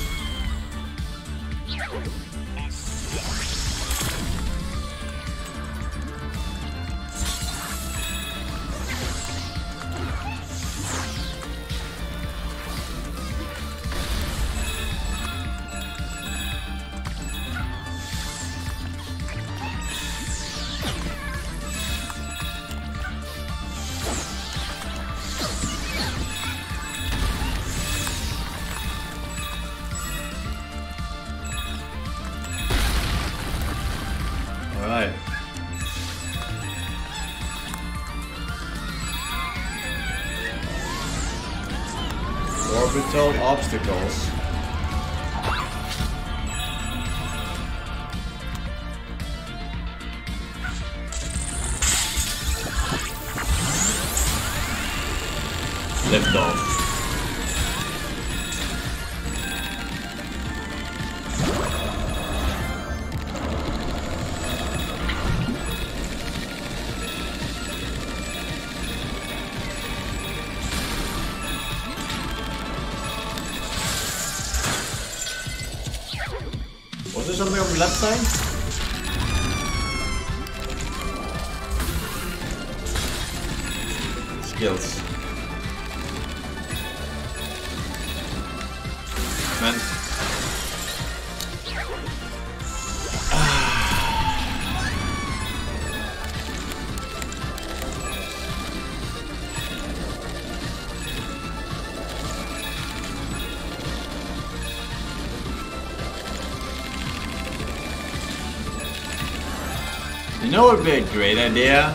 Know would be a great idea?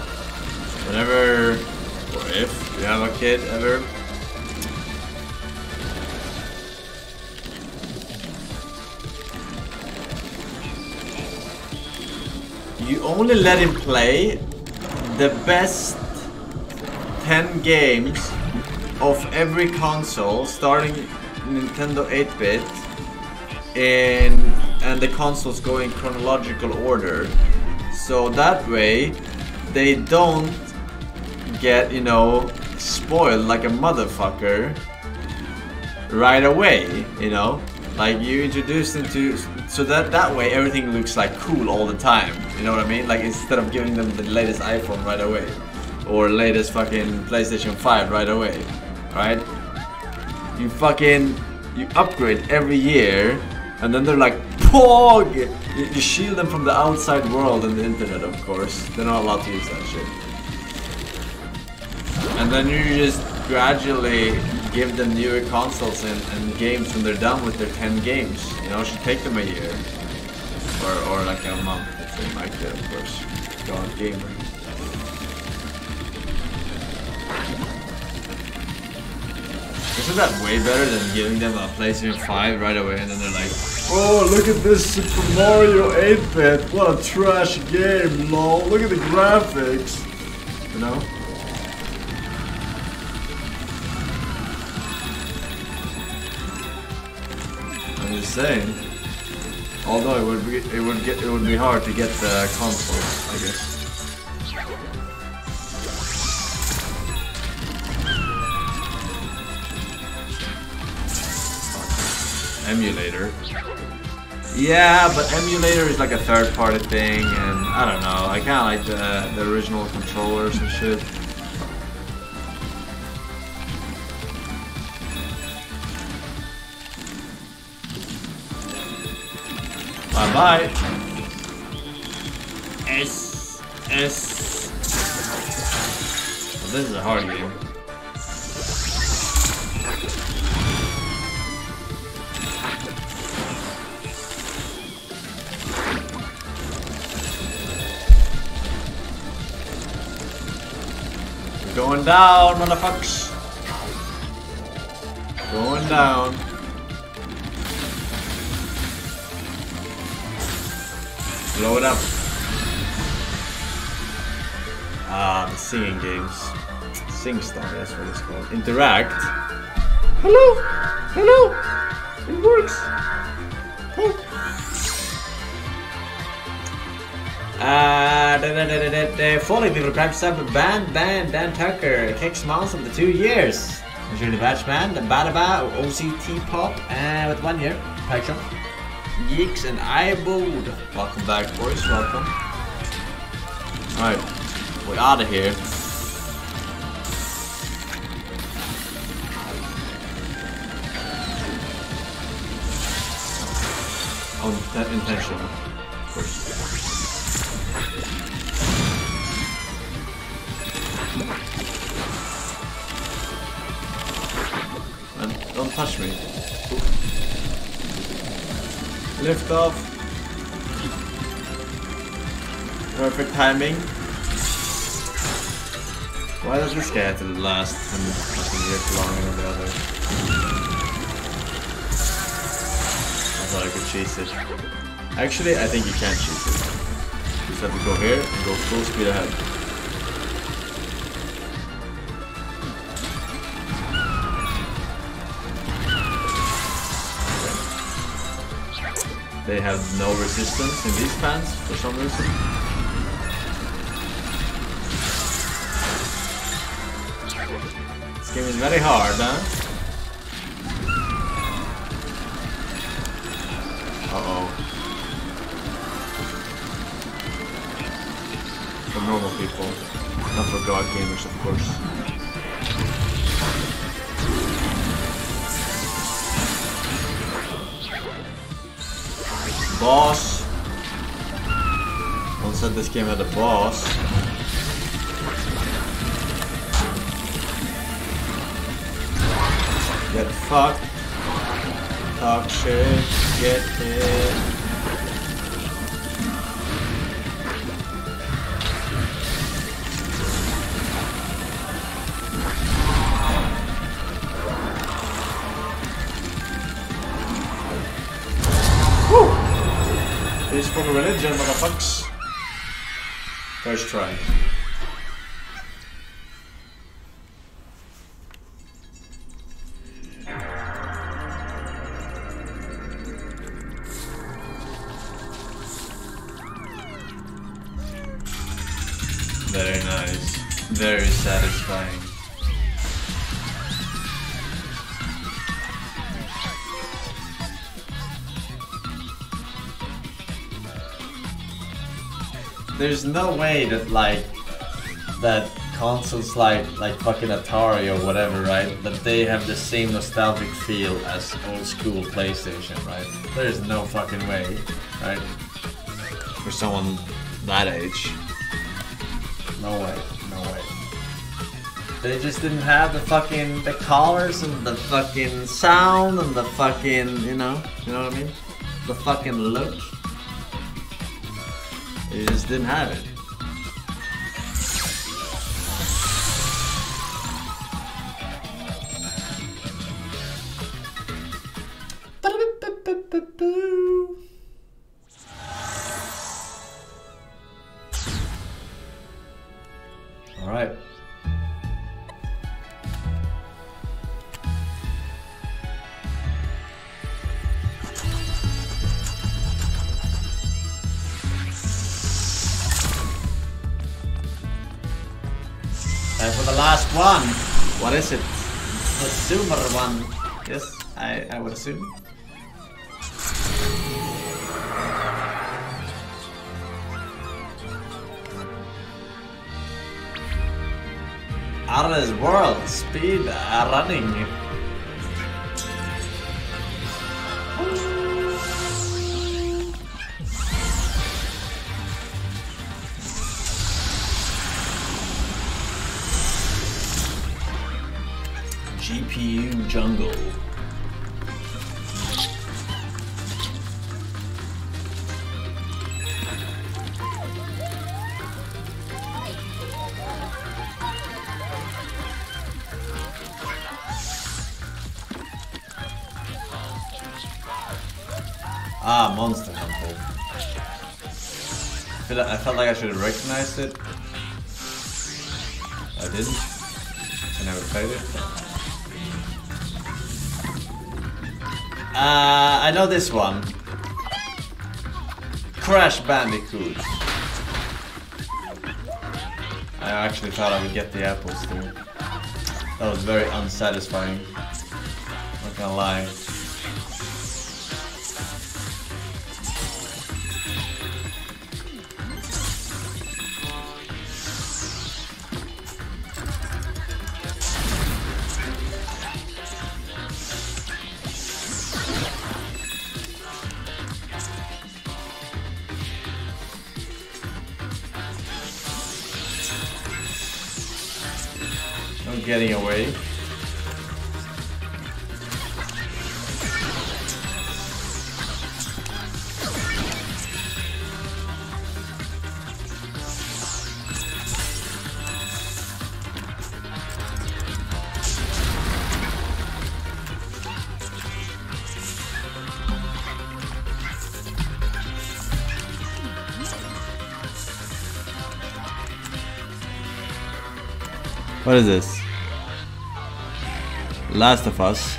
Whenever, or if you have a kid ever, you only let him play the best 10 games of every console starting Nintendo 8-bit in and the consoles go in chronological order so that way they don't get you know spoiled like a motherfucker right away you know? Like you introduce them to so that that way everything looks like cool all the time. You know what I mean? Like instead of giving them the latest iPhone right away or latest fucking PlayStation 5 right away right? You fucking you upgrade every year and then they're like POG! You, you shield them from the outside world and the internet of course. They're not allowed to use that shit. And then you just gradually give them newer consoles and, and games when they're done with their 10 games. You know it should take them a year. Or, or like a month if they like it of course. God gamer. Isn't that way better than giving them a PlayStation 5 right away and then they're like, Oh, look at this Super Mario 8-bit, what a trash game, lol, look at the graphics. You know? I'm just saying. Although it would be it would get it would be hard to get the console, I guess. emulator. Yeah, but emulator is like a third party thing, and I don't know. I kind of like the, the original controllers and shit. Bye bye. S S. Well, this is a hard game. Going down, motherfuckers. Going down. Blow it up. Ah, the singing games. SingStar, that's what it's called. Interact. Hello! Hello! It works! Uh, we will grab sub ban, ban, Dan Tucker, Kex Mouse of the two years. Batchman, the batsman, the Badaba, OCT Pop, and with one year, Patreon. Geeks and Eyebold. Welcome back, boys. Welcome. Alright, we're out of here. Oh, that intentional. Don't touch me. Lift off. Perfect timing. Why does this guy to last and fucking years longer than the other? I thought I could chase it. Actually, I think you can chase it. Just have to go here and go full speed ahead. They have no resistance in these fans for some reason. This game is very hard, huh? Uh-oh. For normal people. Not for god gamers, of course. Boss! One said this game had a boss. Get fucked. Talk shit. Get hit. He's from a religion, motherfuckers. First try. There's no way that like that consoles like like fucking Atari or whatever, right? That they have the same nostalgic feel as old school PlayStation, right? There's no fucking way, right? For someone that age. No way, no way. They just didn't have the fucking the colors and the fucking sound and the fucking you know, you know what I mean? The fucking look. They just didn't have it. I would assume. Arra's World Speed uh, Running. Recognized it. I didn't. I never played it. Uh, I know this one. Crash Bandicoot. I actually thought I would get the apples too. That was very unsatisfying. Not gonna lie. What is this? Last of Us.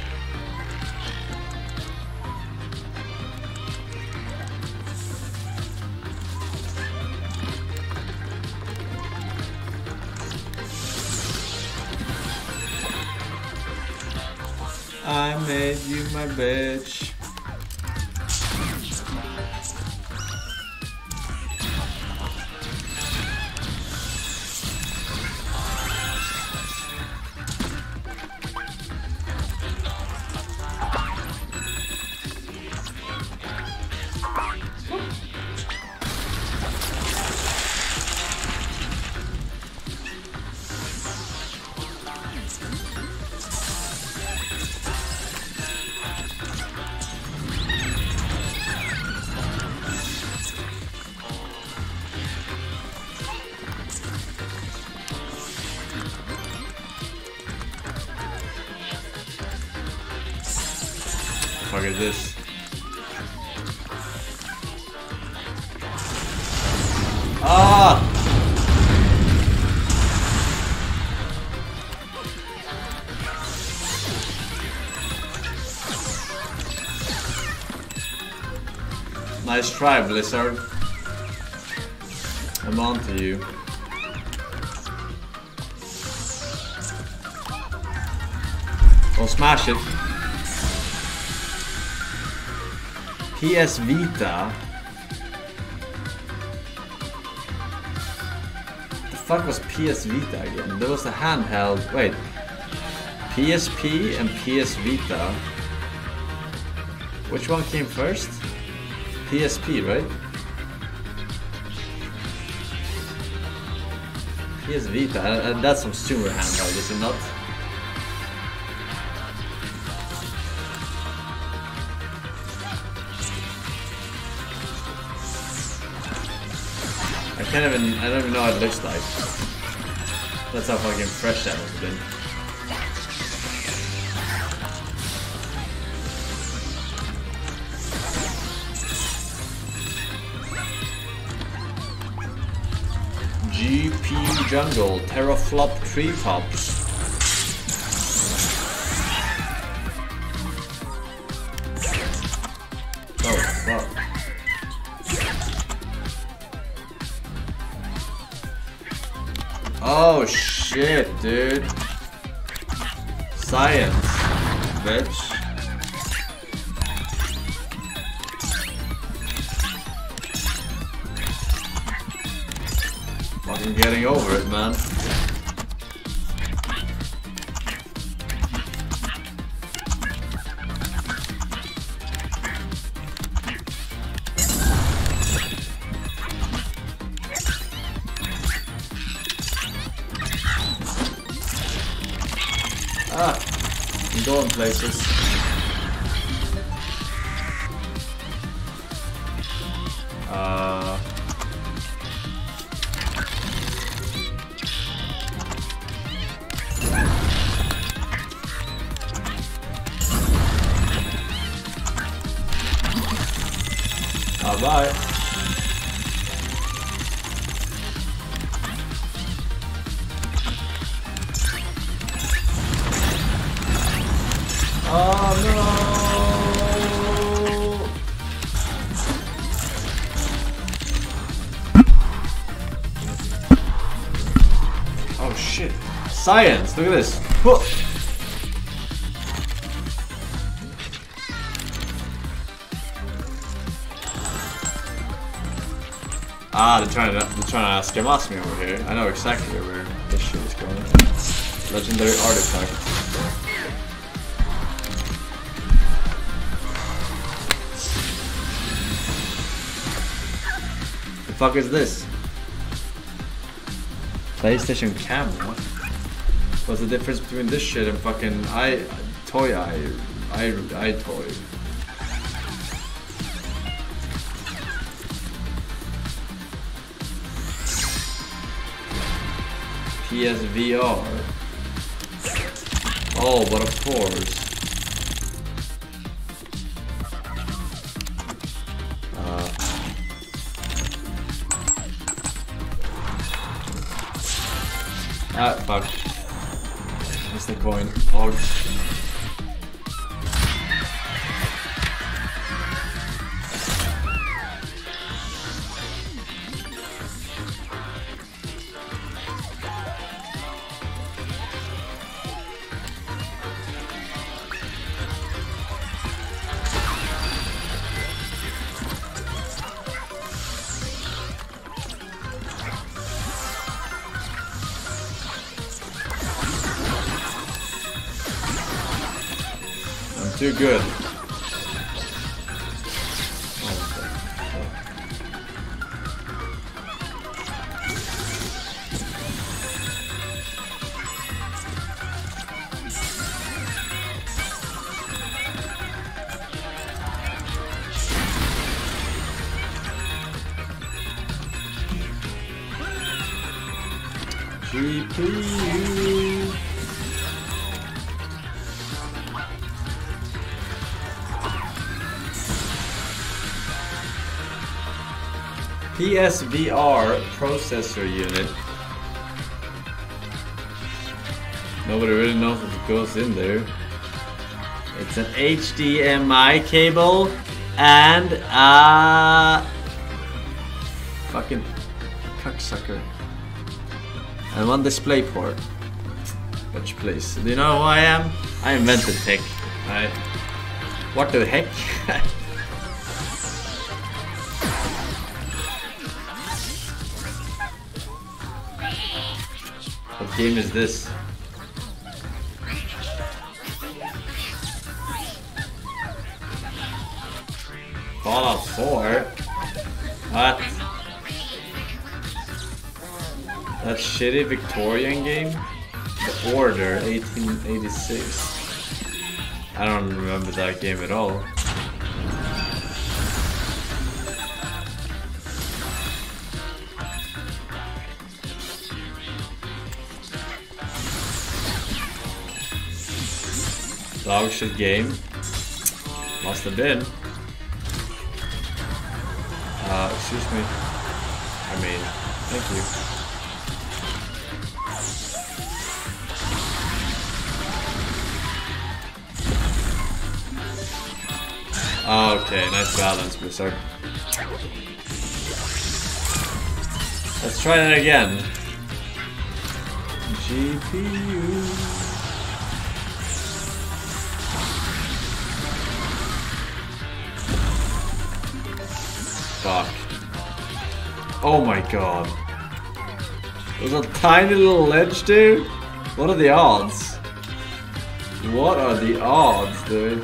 Try, Blizzard. I'm on to you. Don't smash it. PS Vita. The fuck was PS Vita again? There was a handheld. Wait. PSP and PS Vita. Which one came first? PSP, right? PS Vita, and that's some super handheld, is it not? I can't even, I don't even know what it looks like. That's how fucking fresh that must have been. Jungle, Teraflop Tree Ah, I'm going places. Uh, Science, look at this. Whoa. Ah, they're trying to they're trying to scamas me over here. I know exactly where this shit is going. Legendary artifact. The fuck is this? PlayStation camera? What's the difference between this shit and fucking i toy i i EyeToy? PSVR. Oh, but of course. PSVR processor unit. Nobody really knows what goes in there. It's an HDMI cable and a fucking cocksucker. And one display port. Which place? Do you know who I am? I invented tech. Right? What the heck? Game is this? Fallout 4? What? That shitty Victorian game? The Order 1886. I don't remember that game at all. Shit game. Must have been. Uh, excuse me. I mean, thank you. Okay, nice balance, Blizzard. Let's try that again. GPU. Fuck. Oh my god. There's a tiny little ledge, dude. What are the odds? What are the odds, dude?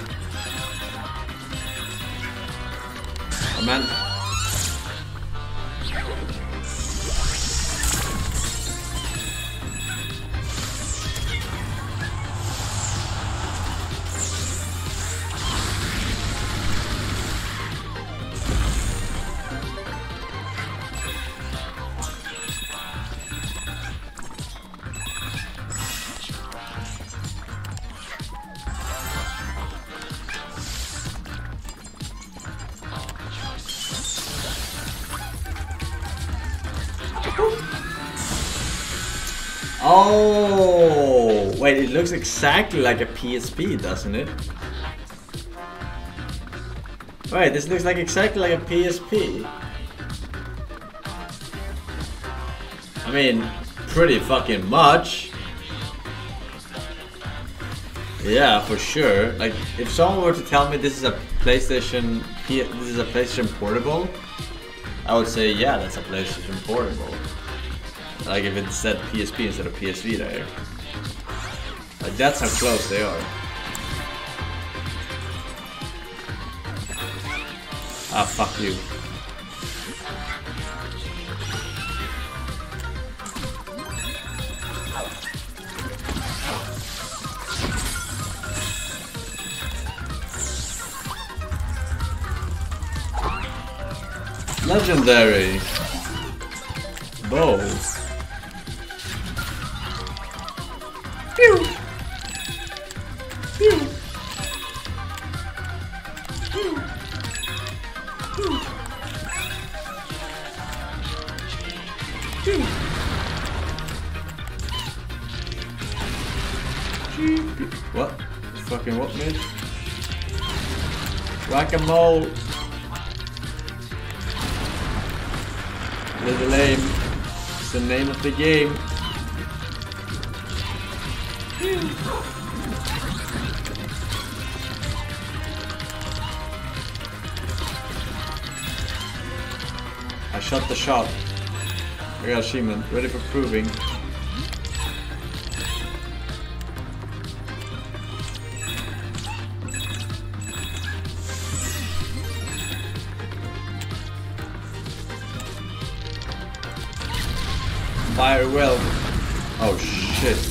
Looks exactly like a PSP, doesn't it? Wait, this looks like exactly like a PSP. I mean, pretty fucking much. Yeah, for sure. Like, if someone were to tell me this is a PlayStation, P this is a PlayStation Portable, I would say, yeah, that's a PlayStation Portable. Like if it said PSP instead of PSV there. Like that's how close they are. Ah, fuck you. Legendary. Bow. The game. I shot the shot. I got achievement. Ready for proving. Fire well. Oh shit.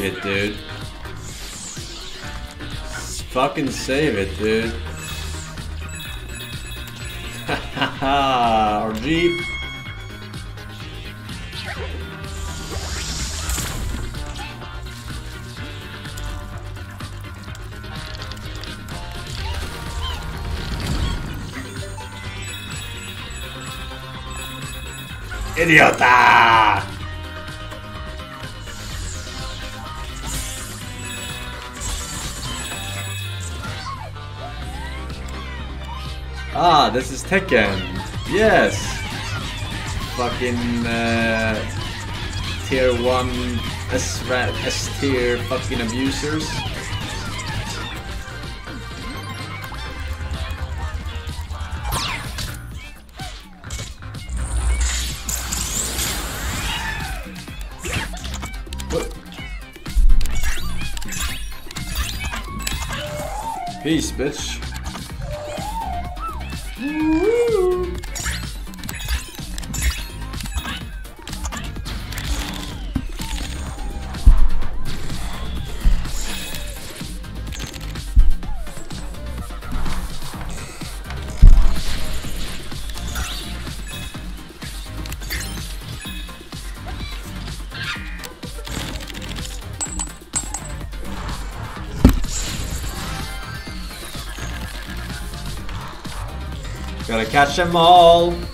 Save it, dude. Fucking save it, dude. [laughs] Our Jeep. Idiota! This is Tekken. Yes. Fucking uh, tier one S S tier fucking abusers. Catch them all.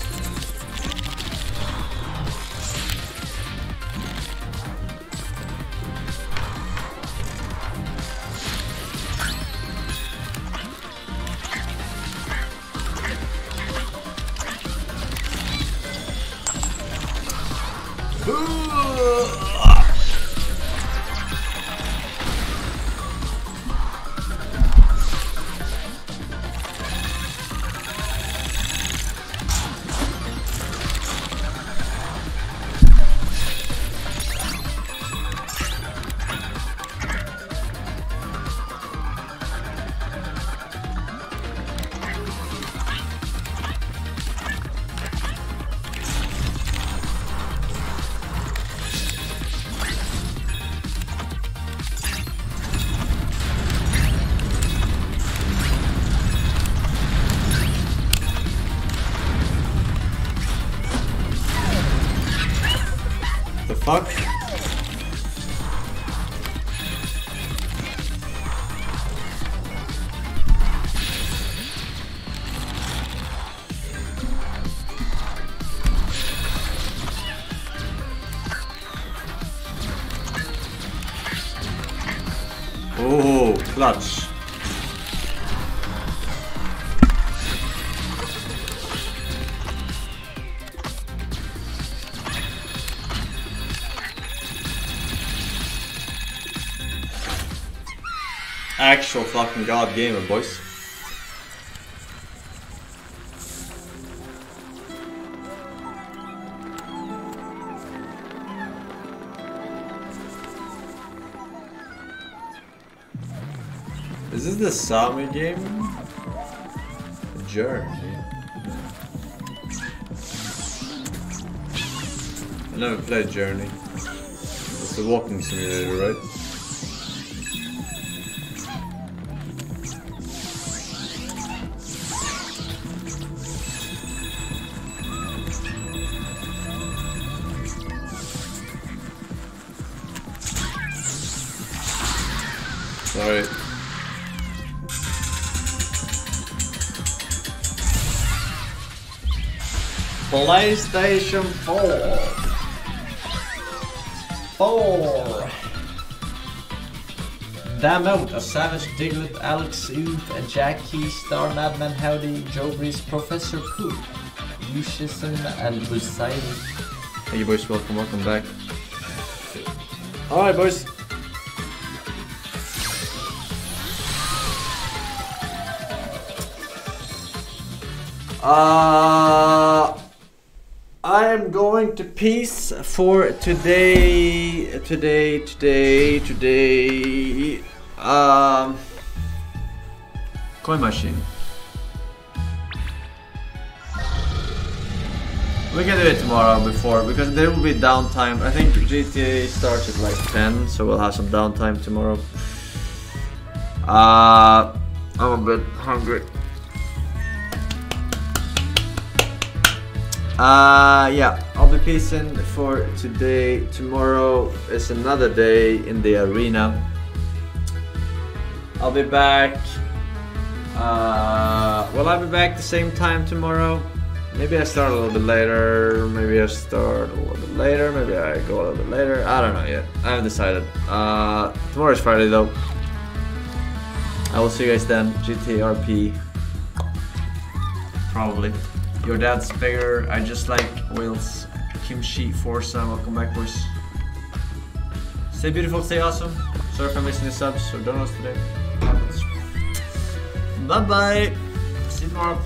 Fuck? Actual fucking god gamer, boys. Is this the Sami game? Journey. I never played Journey. It's a walking simulator, right? PlayStation 4. 4. Demo, a Savage, Diglett, Alex, Ooth, and Jackie, Star, Madman, Howdy, Joe Breeze, Professor Poop, Yushison, and Busaidi. Hey, you boys, welcome, welcome back. Alright, boys. Uh, I am going to peace for today, today, today, today. Um, coin machine. We can do it tomorrow before because there will be downtime. I think GTA starts at like 10, so we'll have some downtime tomorrow. Uh, I'm a bit hungry. Uh, yeah, I'll be peacing for today. Tomorrow is another day in the arena. I'll be back. Uh, will I'll be back the same time tomorrow? Maybe I start a little bit later. Maybe I start a little bit later. Maybe I go a little bit later. I don't know yet. I haven't decided. Uh, tomorrow is Friday though. I will see you guys then. GTRP. Probably. Your dad's bigger. I just like Wales. Kimchi Forza. Welcome back, boys. Stay beautiful, stay awesome. Sorry if I'm missing the subs or donuts today. Bye bye. See you tomorrow.